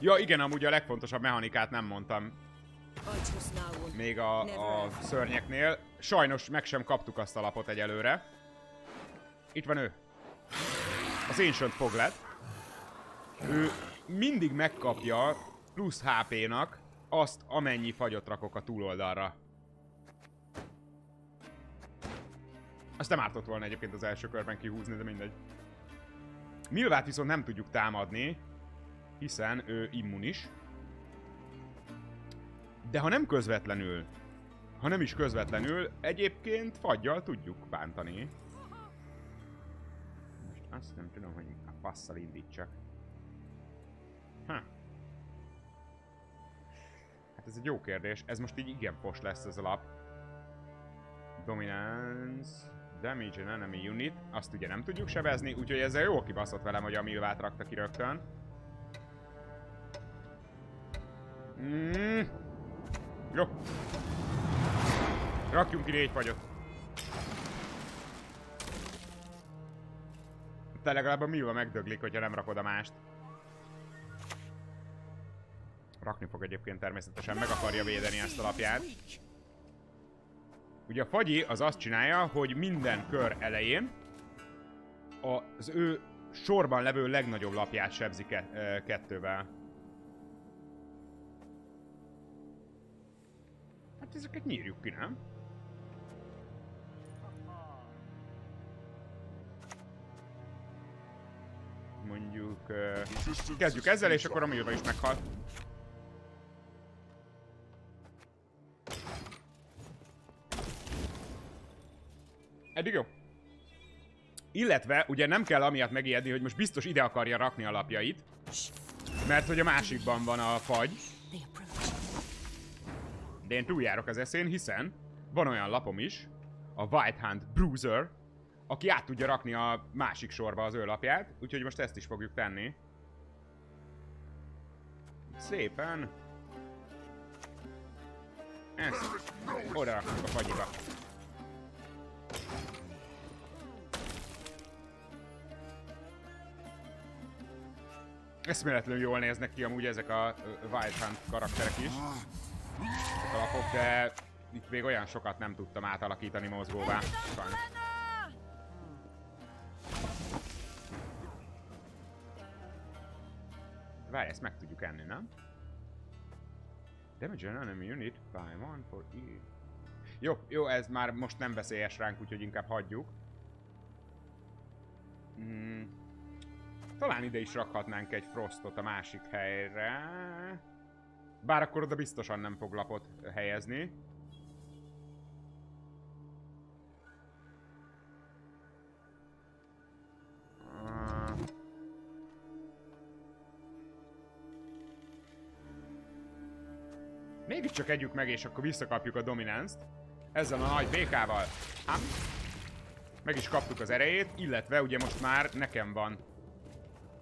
Ja igen, amúgy a legfontosabb mechanikát nem mondtam még a, a szörnyeknél. Sajnos meg sem kaptuk azt a lapot egyelőre. Itt van ő. Az Ancient Foglet. Ő mindig megkapja plusz HP-nak azt, amennyi fagyot rakok a túloldalra. Azt nem ártott volna egyébként az első körben kihúzni, de mindegy. Milvát viszont nem tudjuk támadni, hiszen ő immunis. De ha nem közvetlenül, ha nem is közvetlenül, egyébként fagyjal tudjuk bántani. Most azt nem tudom, hogy a passzal indítsak. Ha. Hát ez egy jó kérdés. Ez most így igen fos lesz ez a lap. Dominance, damage an enemy unit, azt ugye nem tudjuk sebezni, úgyhogy ezzel jól kibaszott velem, hogy a Milvát rakta ki rögtön. Mm. Jó. Rakjunk ki négy fagyot. Te legalább a Milva megdöglik, hogyha nem rakod a mást. Rakni fog egyébként természetesen, meg akarja védeni ezt a lapját. Ugye a fagyi az azt csinálja, hogy minden kör elején az ő sorban levő legnagyobb lapját sebzi ke- ö, kettővel. Hát ezeket nyírjuk ki, nem? Mondjuk... Uh, kezdjük ezzel, és akkor a is meghal. Eddig jó. Illetve, ugye nem kell amiatt megijedni, hogy most biztos ide akarja rakni a lapjait. Mert hogy a másikban van a fagy. De én túljárok az eszén, hiszen van olyan lapom is, a White Hand Bruiser, aki át tudja rakni a másik sorba az ő lapját, úgyhogy most ezt is fogjuk tenni. Szépen. Ezt oda a fagyiba. Eszméletlenül jól néznek ki amúgy ezek a Wild Hunt karakterek is. Ezek a lapok, de itt még olyan sokat nem tudtam átalakítani mozgóvá. Sajnos. Várj, ezt meg tudjuk enni, nem? Damage an enemy unit by one for each. Jó, jó, ez már most nem veszélyes ránk, úgyhogy inkább hagyjuk. Mm. Talán ide is rakhatnánk egy frostot a másik helyre. Bár akkor oda biztosan nem fog lapot helyezni. Mégiscsak együk meg, és akkor visszakapjuk a dominánst. Ezzel a nagy békával. Ám. Meg is kaptuk az erejét, illetve ugye most már nekem van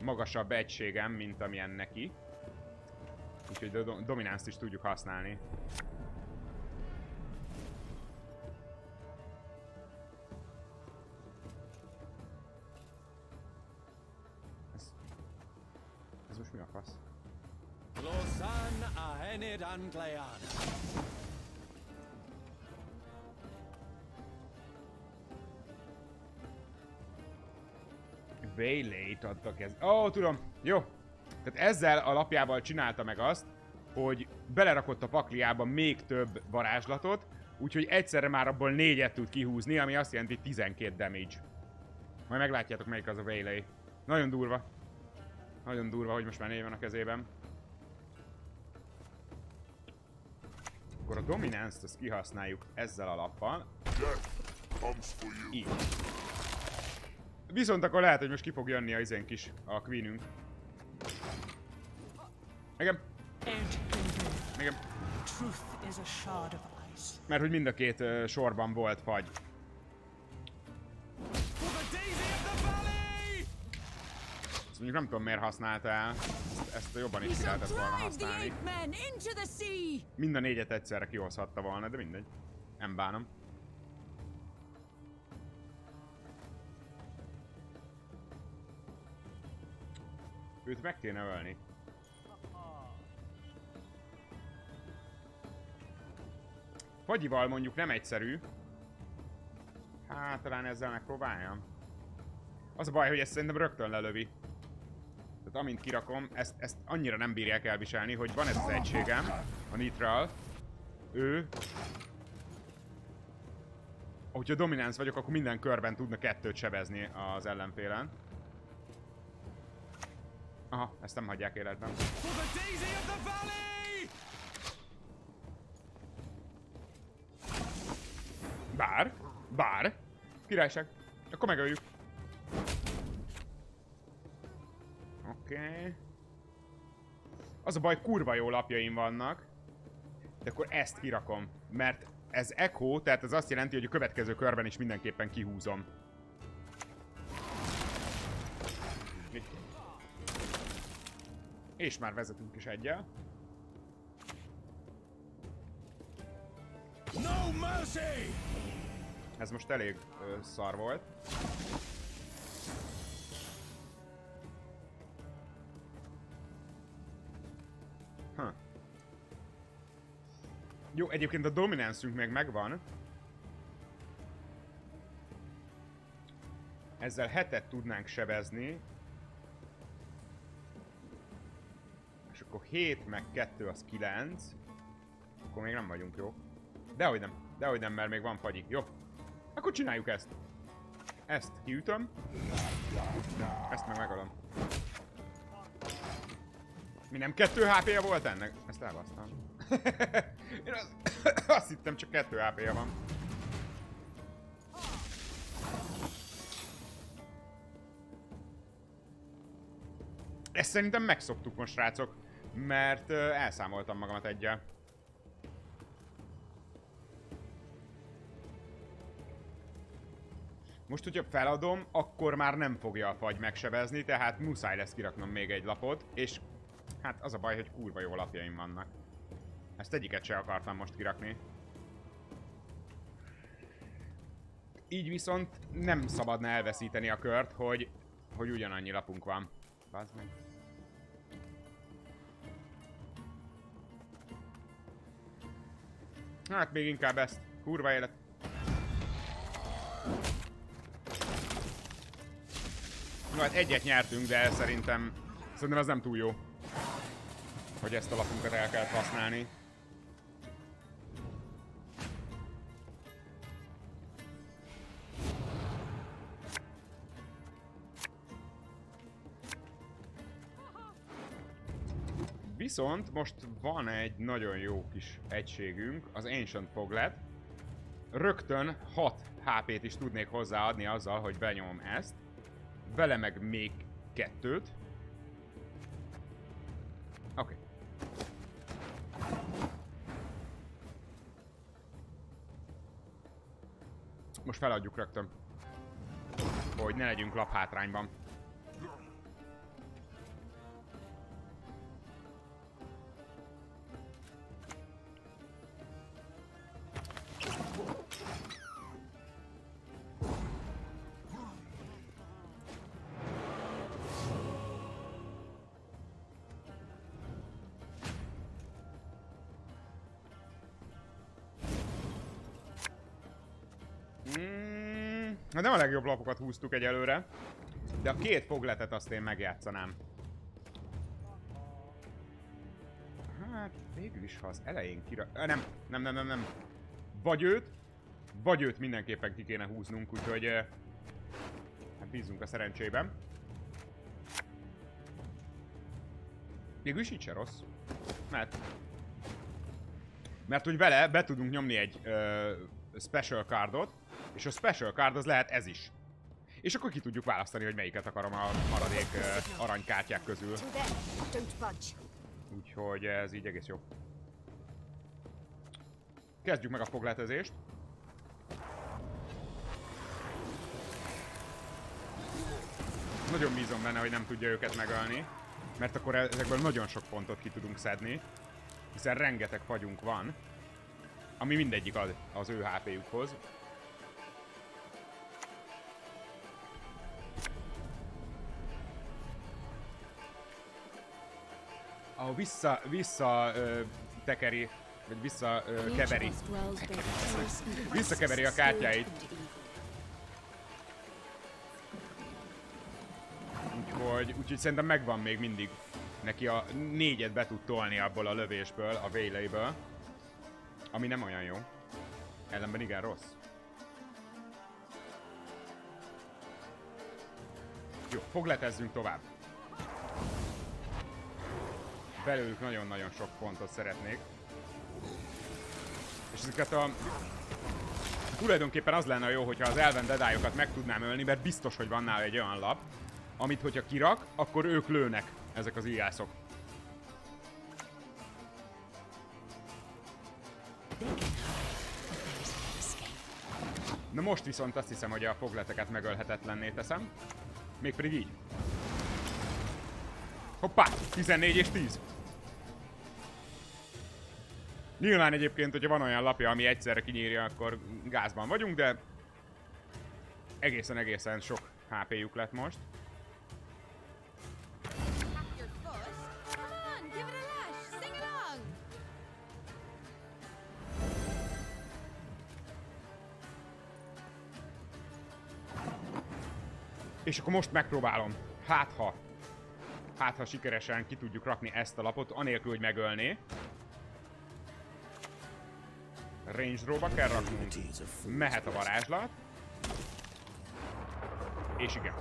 magasabb egységem, mint amilyen neki. Úgyhogy a do dominánst is tudjuk használni. Ez, ez most mi a fasz? Losan ahenid Angleana. Waylay-t adtak ez. Ó, oh, tudom. Jó. Tehát ezzel a lapjával csinálta meg azt, hogy belerakott a pakliába még több varázslatot, úgyhogy egyszerre már abból négyet tud kihúzni, ami azt jelenti 12 damage. Majd meglátjátok melyik az a Waylay. Nagyon durva. Nagyon durva, hogy most már négy van a kezében. Akkor a Dominance-t azt kihasználjuk ezzel a lappal. Így. Viszont akkor lehet, hogy most ki fog jönni a izénk is, a Queenünk. Igen, igen. Mert hogy mind a két uh, sorban volt fagy. Ezt mondjuk nem tudom miért használta el. Ezt, ezt jobban is ki lehetett volna használni. Mind a négyet egyszerre kihozhatta volna, de mindegy. Nem bánom. Őt meg kéne ölni. Fagyival mondjuk nem egyszerű. Hát talán ezzel megpróbáljam. Az a baj, hogy ezt szerintem rögtön lelövi. Tehát amint kirakom, ezt, ezt annyira nem bírják elviselni, hogy van ez az egységem, a Nitral. Ő... Hogyha dominánsz vagyok, akkor minden körben tudna kettőt sebezni az ellenfélen. Aha, ezt nem hagyják életben. Bár, bár, királyság. Akkor megöljük. Oké. Okay. Az a baj, kurva jó lapjaim vannak. De akkor ezt kirakom. Mert ez echo, tehát ez azt jelenti, hogy a következő körben is mindenképpen kihúzom. És már vezetünk is egyel. No mercy! Ez most elég ö, szar volt. Huh. Jó, egyébként a dominancünk még megvan. Ezzel hetet tudnánk sebezni. Akkor 7 meg 2 az 9. Akkor még nem vagyunk jók. Dehogy nem. Dehogy nem, mert még van fagyi. Jó. Akkor csináljuk ezt. Ezt kiütöm. Ezt meg megölöm. Mi nem 2 HP-ja volt ennek? Ezt elbasztam. Én az, azt hittem csak 2 HP-ja van. Ezt szerintem megszoktuk most, srácok. Mert elszámoltam magamat egyel. Most, hogyha feladom, akkor már nem fogja a fagy megsebezni, tehát muszáj lesz kiraknom még egy lapot, és hát az a baj, hogy kurva jó lapjaim vannak. Ezt egyiket se akartam most kirakni. Így viszont nem szabadna elveszíteni a kört, hogy, hogy ugyanannyi lapunk van. Bazd meg. Hát még inkább ezt. Kurva élet. No, hát egyet nyertünk, de szerintem... Szerintem az nem túl jó. Hogy ezt a lapunkat el kellett használni. Viszont most van egy nagyon jó kis egységünk, az Ancient Foglet. Rögtön 6 HP-t is tudnék hozzáadni azzal, hogy benyomom ezt. Vele meg még kettőt. Oké. Okay. Most feladjuk rögtön. Hogy ne legyünk laphátrányban. Mm, nem a legjobb lapokat húztuk egyelőre, de a két fogletet azt én megjátszanám. Hát végül is, ha az elején kira... Nem, nem, nem, nem, nem. Vagy őt, vagy őt mindenképpen ki kéne húznunk, úgyhogy... Hát bízunk a szerencsében. Végül is így se rossz. Mert... Mert hogy vele be tudunk nyomni egy ö, special cardot, és a special card az lehet ez is. És akkor ki tudjuk választani, hogy melyiket akarom a maradék ö, aranykártyák közül. Úgyhogy ez így egész jó. Kezdjük meg a fogletezést. Nagyon bízom benne, hogy nem tudja őket megölni. Mert akkor ezekből nagyon sok pontot ki tudunk szedni. Hiszen rengeteg fagyunk van. Ami mindegyik az, az ő HP-jukhoz. Ahol vissza, vissza ö, tekeri, vagy vissza ö, keveri. Visszakeveri a kártyáit. Úgyhogy, úgyhogy szerintem megvan még mindig. Neki a négyet be tud tolni abból a lövésből, a véleiből. Ami nem olyan jó. Ellenben igen rossz. Jó, fogletezzünk tovább. Belőlük nagyon-nagyon sok pontot szeretnék. És ezeket a... Tulajdonképpen az lenne jó, hogyha az elven dedályokat meg tudnám ölni, mert biztos, hogy van nála egy olyan lap, amit hogyha kirak, akkor ők lőnek, ezek az ijászok. Na most viszont azt hiszem, hogy a fogleteket megölhetetlenné teszem. Mégpedig így. Hoppá! 14 és 10. Nyilván egyébként, hogyha van olyan lapja, ami egyszerre kinyírja, akkor gázban vagyunk, de egészen-egészen sok HP-juk lett most. És akkor most megpróbálom. Hát ha. Hát ha sikeresen ki tudjuk rakni ezt a lapot, anélkül, hogy megölné. Range drawba kell raknunk. Mehet a varázslat. És igen.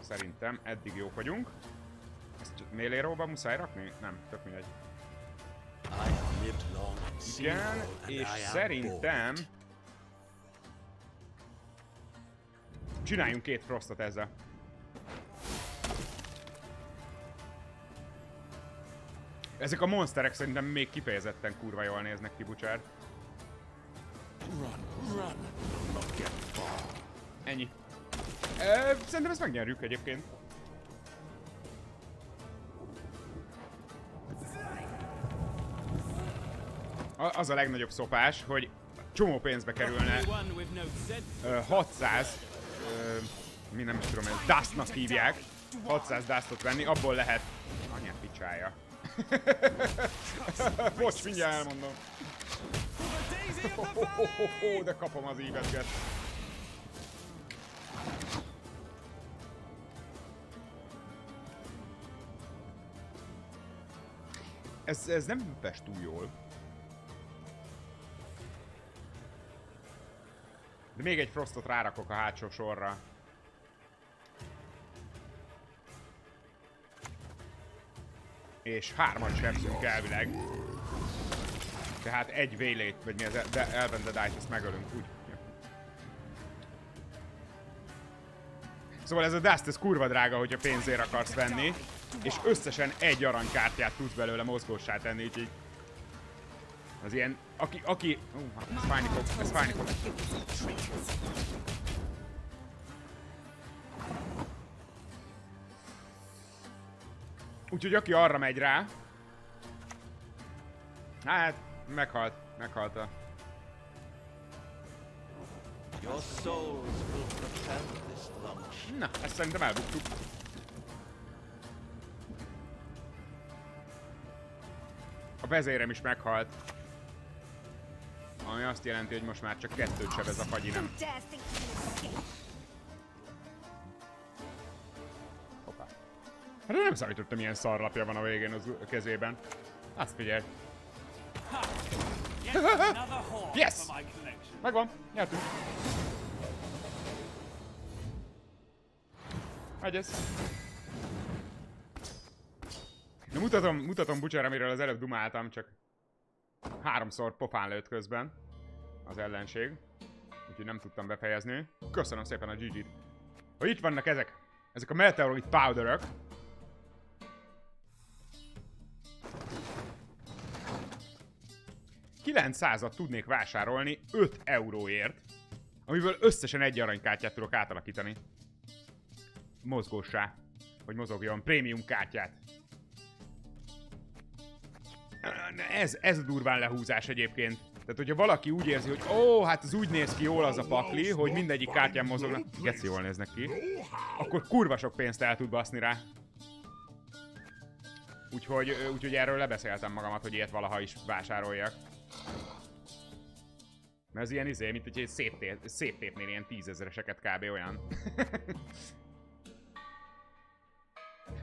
Szerintem eddig jók vagyunk. Ezt melee rowba muszáj rakni? Nem, tök mindegy. Igen, és szerintem... Csináljunk két frostot ezzel. Ezek a monsterek szerintem még kifejezetten kurva jól néznek ki, Bucsár. Ennyi. Ö, szerintem ezt megnyerjük egyébként. Az a legnagyobb szopás, hogy csomó pénzbe kerülne ö, 600, ö, mi nem is tudom, ez dustnak hívják, 600 dustot venni, abból lehet... Anyát picsája. Bocs, mindjárt elmondom. ho, de kapom az ívetget. Ez, ez nem fest túl jól. De még egy frostot rárakok a hátsó sorra. És hárman sebzünk elvileg. Tehát egy vélét, vagy mi az el- de Elvendedájt, ezt megölünk, úgy. Szóval ez a Dust, ez kurva drága, hogyha pénzért akarsz venni, és összesen egy aranykártyát tudsz belőle mozgósá tenni, úgyhogy... Az ilyen, aki, aki... Ú, ez fájni fog, ez fájni fog. Úgyhogy aki arra megy rá... Hát, meghalt, meghalt a... Your souls will propel this launch. Na, ezt szerintem elbuktuk. A vezérem is meghalt. Ami azt jelenti, hogy most már csak kettőt sebez a fagyi, Hát nem számítottam, milyen szarlapja van a végén az a kezében. Azt figyelj. Yes! Megvan, nyertünk. Megy ez. Na mutatom, mutatom Butcher, amiről az előbb dumáltam, csak háromszor pofán lőtt közben az ellenség. Úgyhogy nem tudtam befejezni. Köszönöm szépen a GG-t. Hogy itt vannak ezek. Ezek a meteoroid powderök. ...900-at tudnék vásárolni 5 euróért, amiből összesen egy aranykártyát tudok átalakítani. Mozgósá. Hogy mozogjon. Prémium kártyát. Ez, ez durván lehúzás egyébként. Tehát, hogyha valaki úgy érzi, hogy ó, hát az úgy néz ki jól az a pakli, hogy mindegyik kártyán mozognak, geci jól néznek ki, akkor kurva sok pénzt el tud baszni rá. Úgyhogy, úgyhogy erről lebeszéltem magamat, hogy ilyet valaha is vásároljak. Mert ez ilyen izé, mint hogy egy szép, tép, ilyen tízezereseket kb. olyan.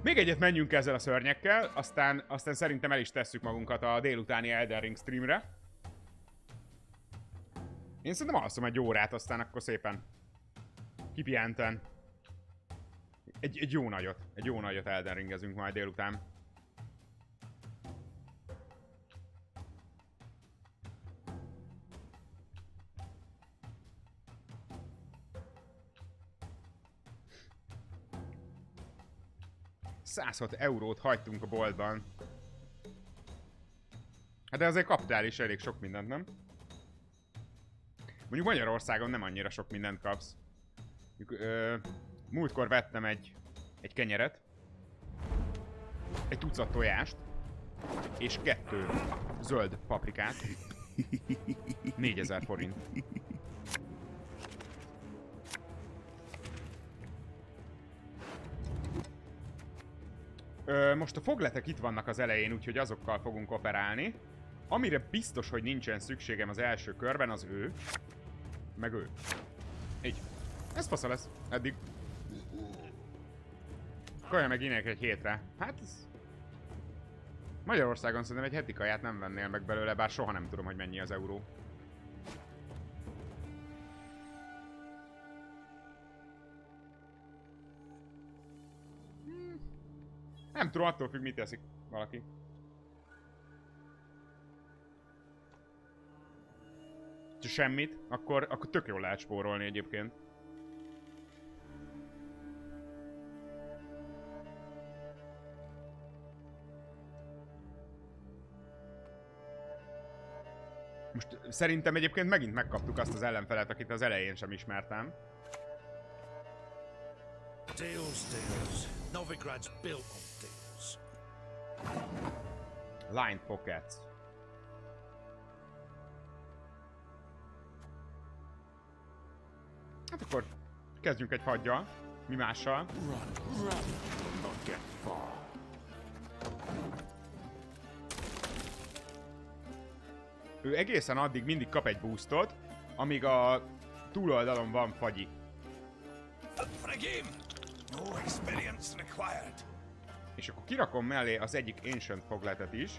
Még egyet menjünk ezzel a szörnyekkel, aztán, aztán szerintem el is tesszük magunkat a délutáni Elden Ring streamre. Én szerintem alszom egy órát, aztán akkor szépen kipihenten. Egy, egy jó nagyot, egy jó nagyot Elden Ringezünk majd délután. ...106 eurót hagytunk a boltban. Hát de azért kaptál is elég sok mindent, nem? Mondjuk Magyarországon nem annyira sok mindent kapsz. Ö, múltkor vettem egy, egy kenyeret, egy tucat tojást, és kettő zöld paprikát. 4000 forint. Ö, most a fogletek itt vannak az elején, úgyhogy azokkal fogunk operálni. Amire biztos, hogy nincsen szükségem az első körben, az ő. Meg ő. Így. Ez fasza lesz. Eddig. Kaja meg inek egy hétre. Hát ez... Magyarországon szerintem egy heti kaját nem vennél meg belőle, bár soha nem tudom, hogy mennyi az euró. Tudom, attól függ, mit teszik valaki. Ha semmit, akkor, akkor tök jól lehet spórolni egyébként. Most szerintem egyébként megint megkaptuk azt az ellenfelet, akit az elején sem ismertem. Deals, deals. Novigrad's built on deals. Line Pockets. Hát akkor kezdjünk egy hagyjal. Mi mással? Run, run, ő egészen addig mindig kap egy boostot, amíg a túloldalon van fagyi. For a game. No experience required. És akkor kirakom mellé az egyik Ancient fogletet is,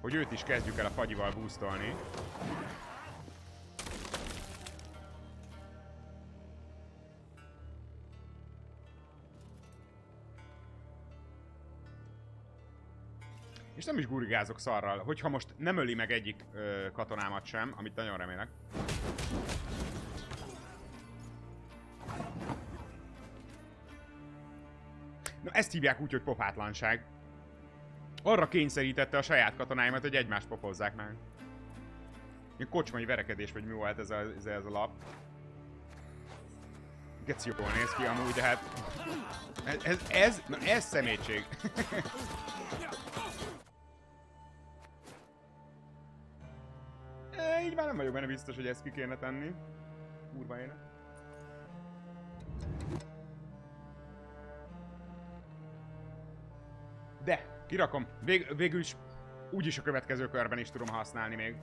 hogy őt is kezdjük el a fagyival boostolni. És nem is gurigázok szarral, hogyha most nem öli meg egyik ö, katonámat sem, amit nagyon remélek. Na ezt hívják úgy, hogy pofátlanság. Arra kényszerítette a saját katonáimat, hogy egymást pofozzák meg. Ilyen kocsmai verekedés, vagy mi volt ez a, ez, ez a lap. Geci jól néz ki amúgy, de hát... Ez, ez, ez, na ez szemétség. E, így már nem vagyok benne biztos, hogy ezt ki kéne tenni. Kurva éne. De, kirakom. Vég, végül is úgyis a következő körben is tudom használni még.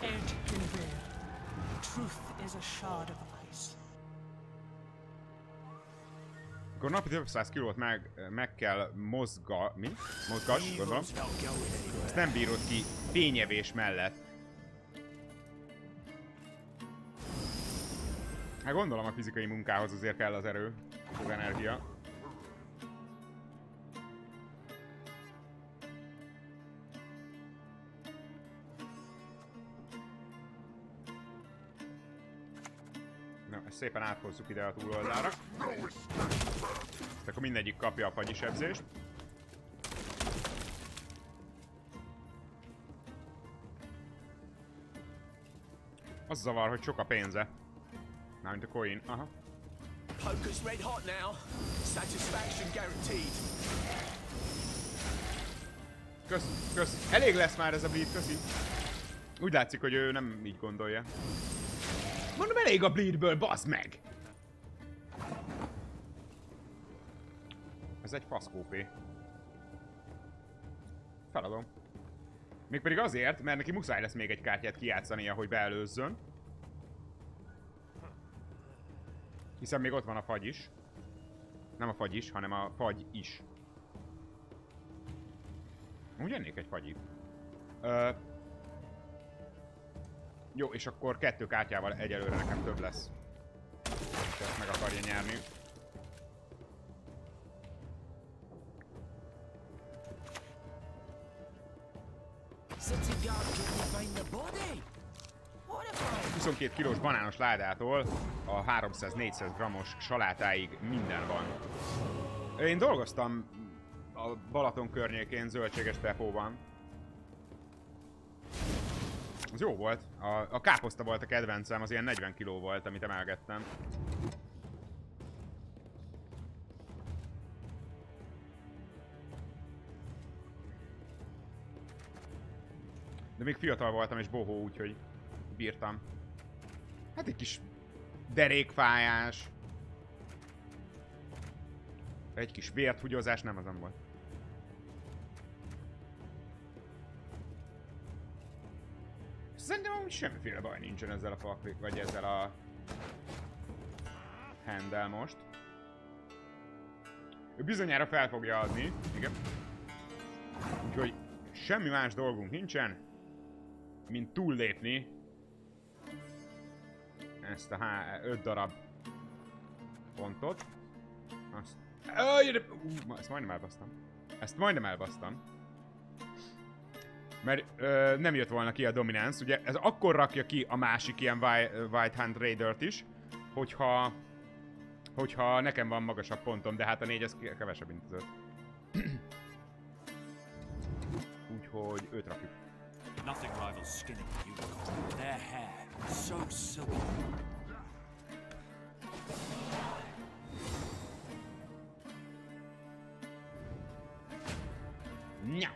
Ed Kinvir. Truth is a shard of ice. Akkor napi több száz kilót meg, meg kell mozga... Mi? Mozgas, gondolom. Ezt nem bírod ki fényevés mellett. Hát gondolom a fizikai munkához azért kell az erő, az energia. Na, ezt szépen áthozzuk ide a túloldalra. Akkor mindegyik kapja a fagyisebzést. Az zavar, hogy sok a pénze. Mármint a coin. Aha. Poker's red hot now. Satisfaction guaranteed. Kösz, kösz. Elég lesz már ez a bleed, köszi. Úgy látszik, hogy ő nem így gondolja. Mondom, elég a bleedből, bazd meg! Ez egy faszkópé. Feladom. Mégpedig azért, mert neki muszáj lesz még egy kártyát kijátszania, hogy beelőzzön. Hiszen még ott van a fagy is. Nem a fagy is, hanem a fagy is. Úgy ennék egy fagyit. Ö... Jó, és akkor kettő kártyával egyelőre nekem több lesz. És ezt meg akarja nyerni. 22 kilós banános ládától a 300-400 grammos salátáig minden van. Én dolgoztam a Balaton környékén zöldséges depóban. Az jó volt. A, a káposzta volt a kedvencem, az ilyen 40 kiló volt, amit emelgettem. De még fiatal voltam és bohó, úgyhogy bírtam. Hát egy kis derékfájás. Egy kis vérthugyozás, nem azon volt. Szerintem amúgy semmiféle baj nincsen ezzel a faklik, vagy ezzel a handel most. Ő bizonyára fel fogja adni, igen. Úgyhogy semmi más dolgunk nincsen, mint túllépni ezt a 5 darab pontot. Azt... Öj, de... Ú, ezt majdnem elbasztam. Ezt majdnem elbasztam. Mert ö, nem jött volna ki a Dominance, ugye ez akkor rakja ki a másik ilyen White Hand Raider-t is, hogyha hogyha nekem van magasabb pontom, de hát a négy az ke- kevesebb, mint az öt. Úgyhogy őt rakjuk. Nothing rivals skinning you Their hair, so silky. Nya.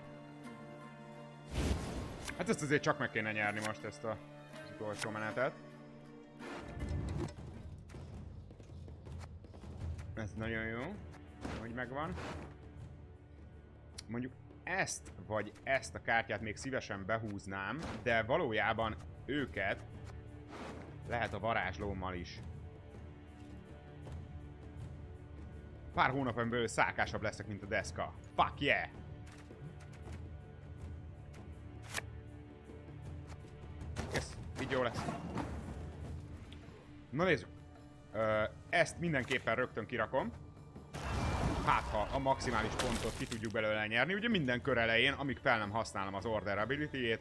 Hát ezt azért csak meg kéne nyerni most ezt a, az utolsó menetet. Ez nagyon jó, hogy megvan. Mondjuk ezt vagy ezt a kártyát még szívesen behúznám, de valójában őket lehet a varázslómmal is. Pár hónapon belül szákásabb leszek, mint a deszka. Fuck yeah! Kész, így jó lesz. Na nézzük. Ö, ezt mindenképpen rögtön kirakom. Hát ha a maximális pontot ki tudjuk belőle nyerni. Ugye minden kör elején, amíg fel nem használom az Order ability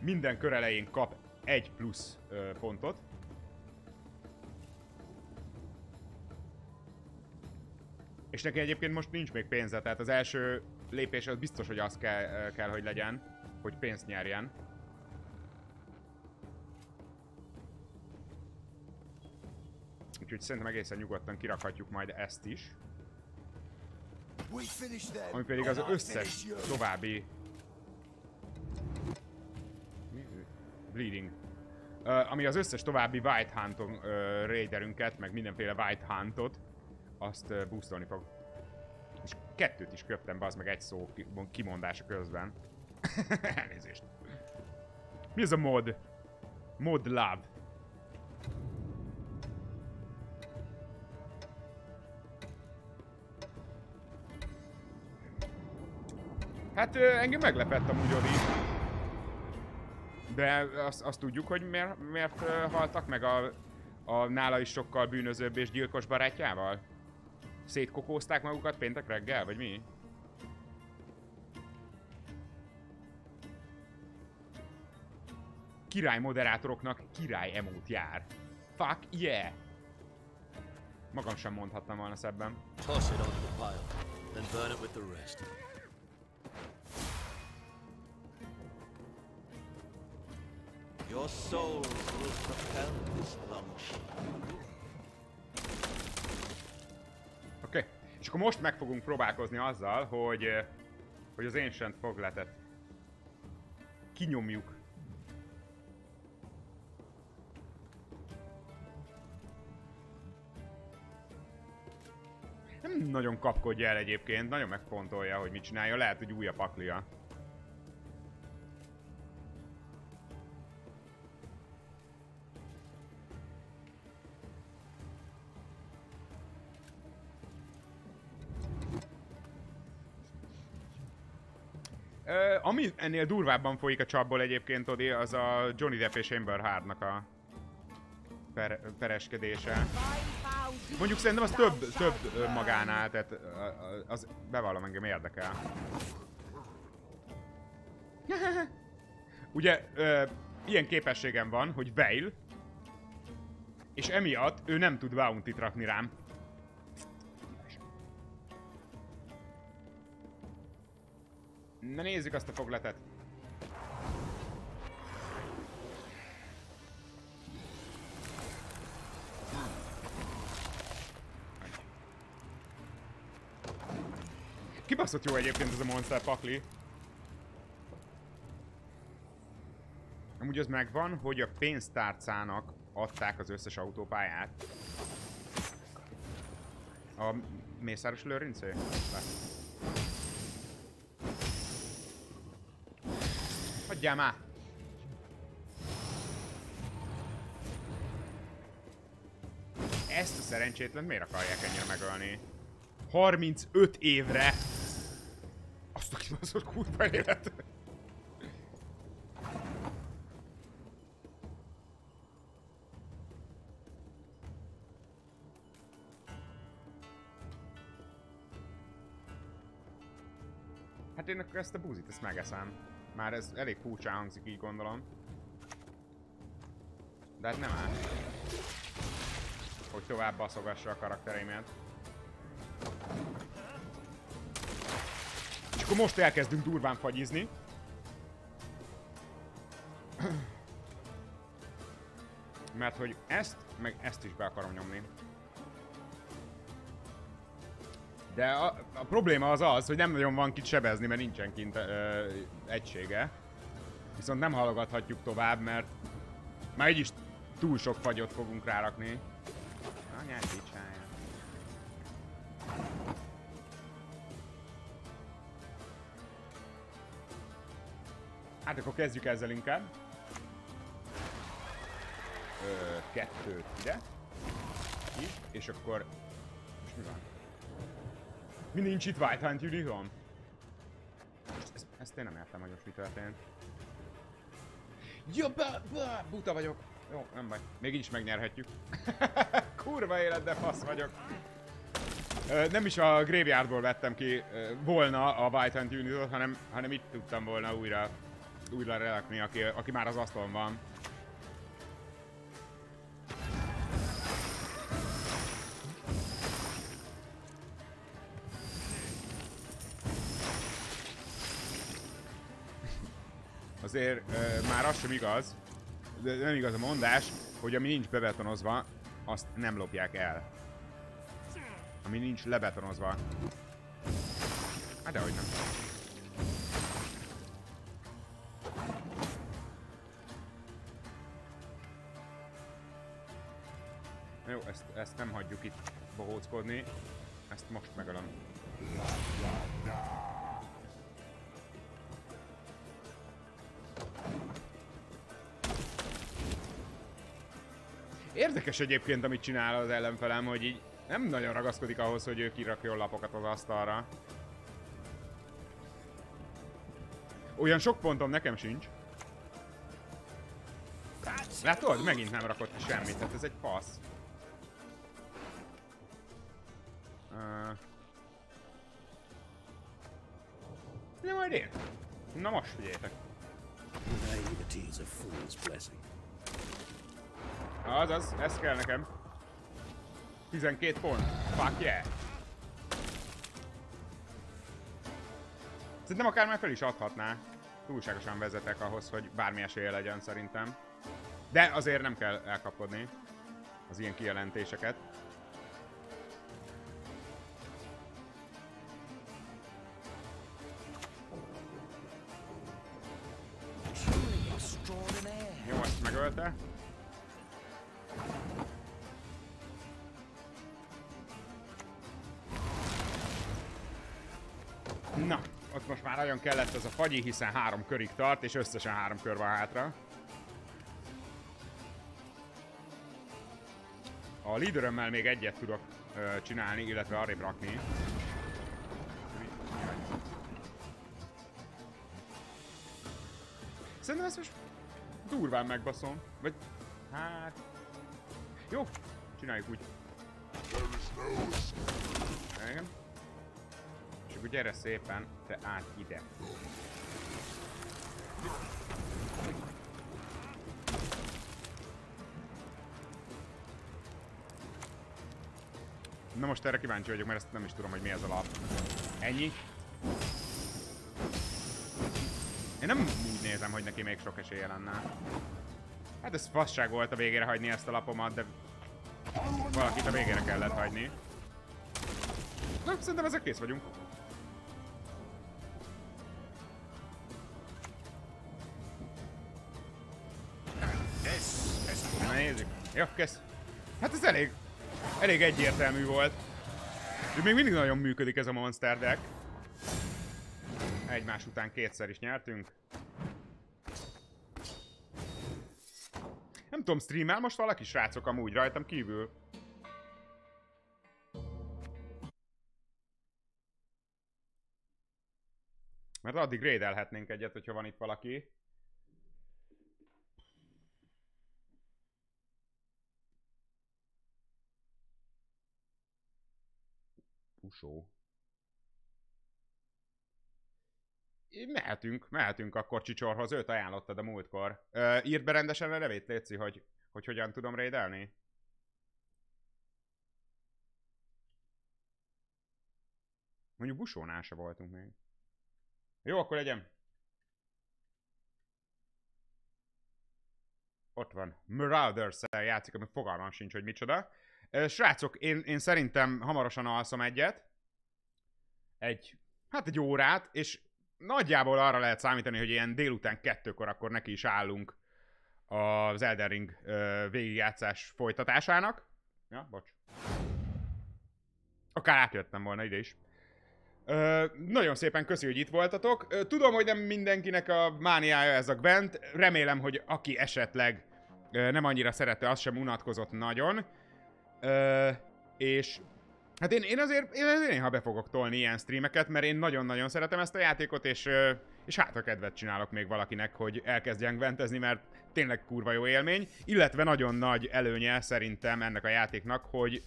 minden kör elején kap egy plusz ö, pontot. És neki egyébként most nincs még pénze, tehát az első lépés az biztos, hogy az kell, kell hogy legyen, hogy pénzt nyerjen. Úgyhogy szerintem egészen nyugodtan kirakhatjuk majd ezt is. Ami pedig az összes további... Bleeding. Uh, ami az összes további White Hunton uh, raiderünket, meg mindenféle White Huntot, azt boostolni fog. És kettőt is köptem, az meg egy szó ki- kimondása közben. Elnézést. Mi ez a mod? Mod love. Hát engem meglepett amúgy Odi. De azt, azt tudjuk, hogy miért, miért haltak meg a, a nála is sokkal bűnözőbb és gyilkos barátjával? Szétkokózták magukat péntek reggel, vagy mi? Király moderátoroknak király emót jár. Fuck yeah! Magam sem mondhattam volna szebben. Your souls will propel this longship. Oké. És akkor most meg fogunk próbálkozni azzal, hogy, ö, hogy az Ancient fogletet kinyomjuk. Nem nagyon kapkodja el egyébként, nagyon megfontolja, hogy mit csinálja. Lehet, hogy új a paklia. Ami ennél durvábban folyik a csapból egyébként, Odi, az a Johnny Depp és Amber Hardnak a per, pereskedése. Mondjuk szerintem az több, több magánál, tehát az bevallom engem érdekel. Ugye, ö, ilyen képességem van, hogy Veil, és emiatt ő nem tud bounty rakni rám. Na nézzük azt a fogletet. Kibaszott jó egyébként ez a Monster Pakli. Amúgy az megvan, hogy a pénztárcának adták az összes autópályát. A Mészáros Lőrincé? Hagyjál már! Ezt a szerencsétlen miért akarják ennyire megölni? 35 évre! Azt a kibaszott kurva élet! Hát én akkor ezt a búzit, ezt megeszem. Már ez elég furcsán hangzik, így gondolom. De hát nem áll. Hogy tovább baszogassa a karaktereimet. És akkor most elkezdünk durván fagyizni. Mert hogy ezt, meg ezt is be akarom nyomni. De a, a probléma az az, hogy nem nagyon van kit sebezni, mert nincsen kint ö, egysége. Viszont nem halogathatjuk tovább, mert már így is túl sok fagyot fogunk rárakni. Anyát picsája. Hát akkor kezdjük ezzel inkább. Ö, kettőt ide. Itt, és akkor... Most mi van? Mi nincs itt White Hunt Unicorn? Ezt, ezt én nem értem, hogy most mi történt. Ja, ba, ba, buta vagyok. Jó, nem baj. Még így is megnyerhetjük. Kurva élet, de fasz vagyok. Nem is a Graveyardból vettem ki volna a White Hunt Unitot, hanem, hanem itt tudtam volna újra újra relakni, aki, aki már az asztalon van. Azért ö, már az sem igaz, de nem igaz a mondás, hogy ami nincs bebetonozva, azt nem lopják el. Ami nincs lebetonozva. Hát dehogy nem. Jó, ezt, ezt nem hagyjuk itt bohóckodni. Ezt most megölöm. Érdekes egyébként, amit csinál az ellenfelem, hogy így nem nagyon ragaszkodik ahhoz, hogy ő kirakjon lapokat az asztalra. Olyan sok pontom nekem sincs. Látod? Megint nem rakott ki semmit, tehát ez egy fasz. Uh... De majd én. Na most figyeljetek. Azaz, ez kell nekem. 12 pont. Fuck yeah. Szerintem akár már fel is adhatná. Túlságosan vezetek ahhoz, hogy bármi esélye legyen szerintem. De azért nem kell elkapkodni az ilyen kijelentéseket. Nagyon kellett ez a fagyi, hiszen három körig tart, és összesen három kör van hátra. A líderömmel még egyet tudok ö, csinálni, illetve arrébb rakni. Szerintem ezt most durván megbaszom. Vagy, hát... Jó, csináljuk úgy. Igen. És akkor gyere szépen, te át ide. Na most erre kíváncsi vagyok, mert ezt nem is tudom, hogy mi ez a lap. Ennyi. Én nem úgy nézem, hogy neki még sok esélye lenne. Hát ez fasság volt a végére hagyni ezt a lapomat, de valakit a végére kellett hagyni. Na, szerintem ezek kész vagyunk. Jó, kész. Hát ez elég, elég egyértelmű volt. De még mindig nagyon működik ez a Monster Deck. Egymás után kétszer is nyertünk. Nem tudom, streamel most valaki srácok amúgy rajtam kívül. Mert addig raidelhetnénk egyet, hogyha van itt valaki. Így Mehetünk, mehetünk akkor Csicsorhoz, őt ajánlottad a múltkor. Ö, írd be rendesen a nevét, Léci, hogy, hogy hogyan tudom raidelni. Mondjuk busónál se voltunk még. Jó, akkor legyen. Ott van. marauders játszik, ami fogalmam sincs, hogy micsoda. Srácok, én, én szerintem hamarosan alszom egyet. Egy, hát egy órát, és nagyjából arra lehet számítani, hogy ilyen délután kettőkor akkor neki is állunk az Elden Ring végigjátszás folytatásának. Ja, bocs. Akár átjöttem volna ide is. Ö, nagyon szépen köszi, hogy itt voltatok. Ö, tudom, hogy nem mindenkinek a mániája ez a Gwent. Remélem, hogy aki esetleg ö, nem annyira szerette, az sem unatkozott nagyon. Ö, és hát én, én, azért, én azért néha be fogok tolni ilyen streameket, mert én nagyon-nagyon szeretem ezt a játékot, és, és hát a kedvet csinálok még valakinek, hogy elkezdjen Gwentezni, mert tényleg kurva jó élmény, illetve nagyon nagy előnye szerintem ennek a játéknak, hogy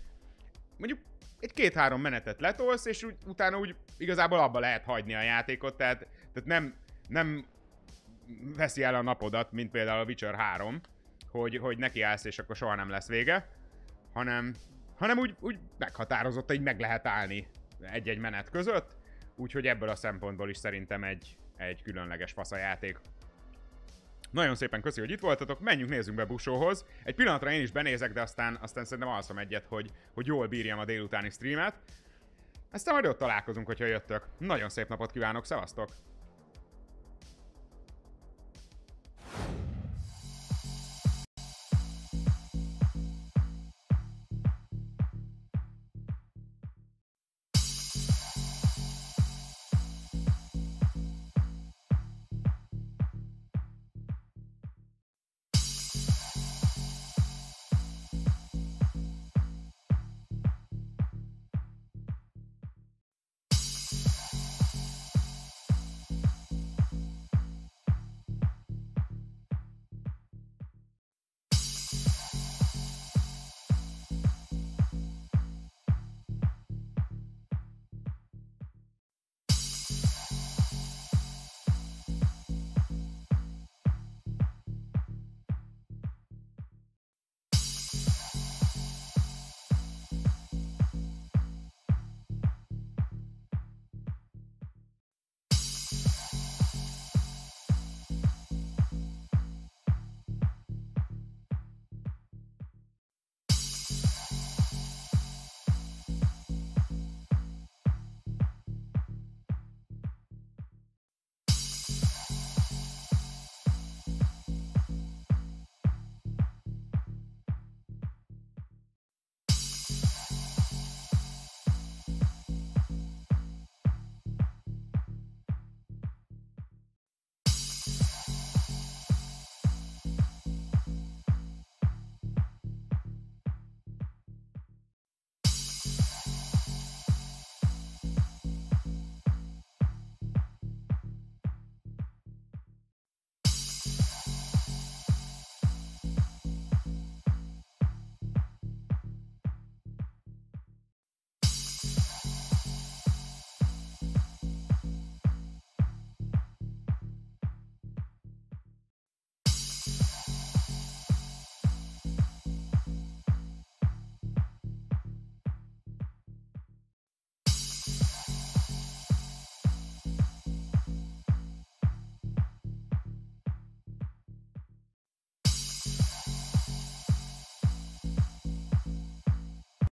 mondjuk egy két-három menetet letolsz, és úgy, utána úgy igazából abba lehet hagyni a játékot, tehát, tehát nem, nem veszi el a napodat, mint például a Witcher 3, hogy, hogy nekiállsz, és akkor soha nem lesz vége, hanem, hanem úgy, úgy meghatározott, hogy meg lehet állni egy-egy menet között, úgyhogy ebből a szempontból is szerintem egy, egy különleges faszajáték. Nagyon szépen köszi, hogy itt voltatok, menjünk nézzünk be Busóhoz. Egy pillanatra én is benézek, de aztán, aztán szerintem alszom egyet, hogy, hogy jól bírjam a délutáni streamet. Aztán majd ott találkozunk, hogyha jöttök. Nagyon szép napot kívánok, szevasztok!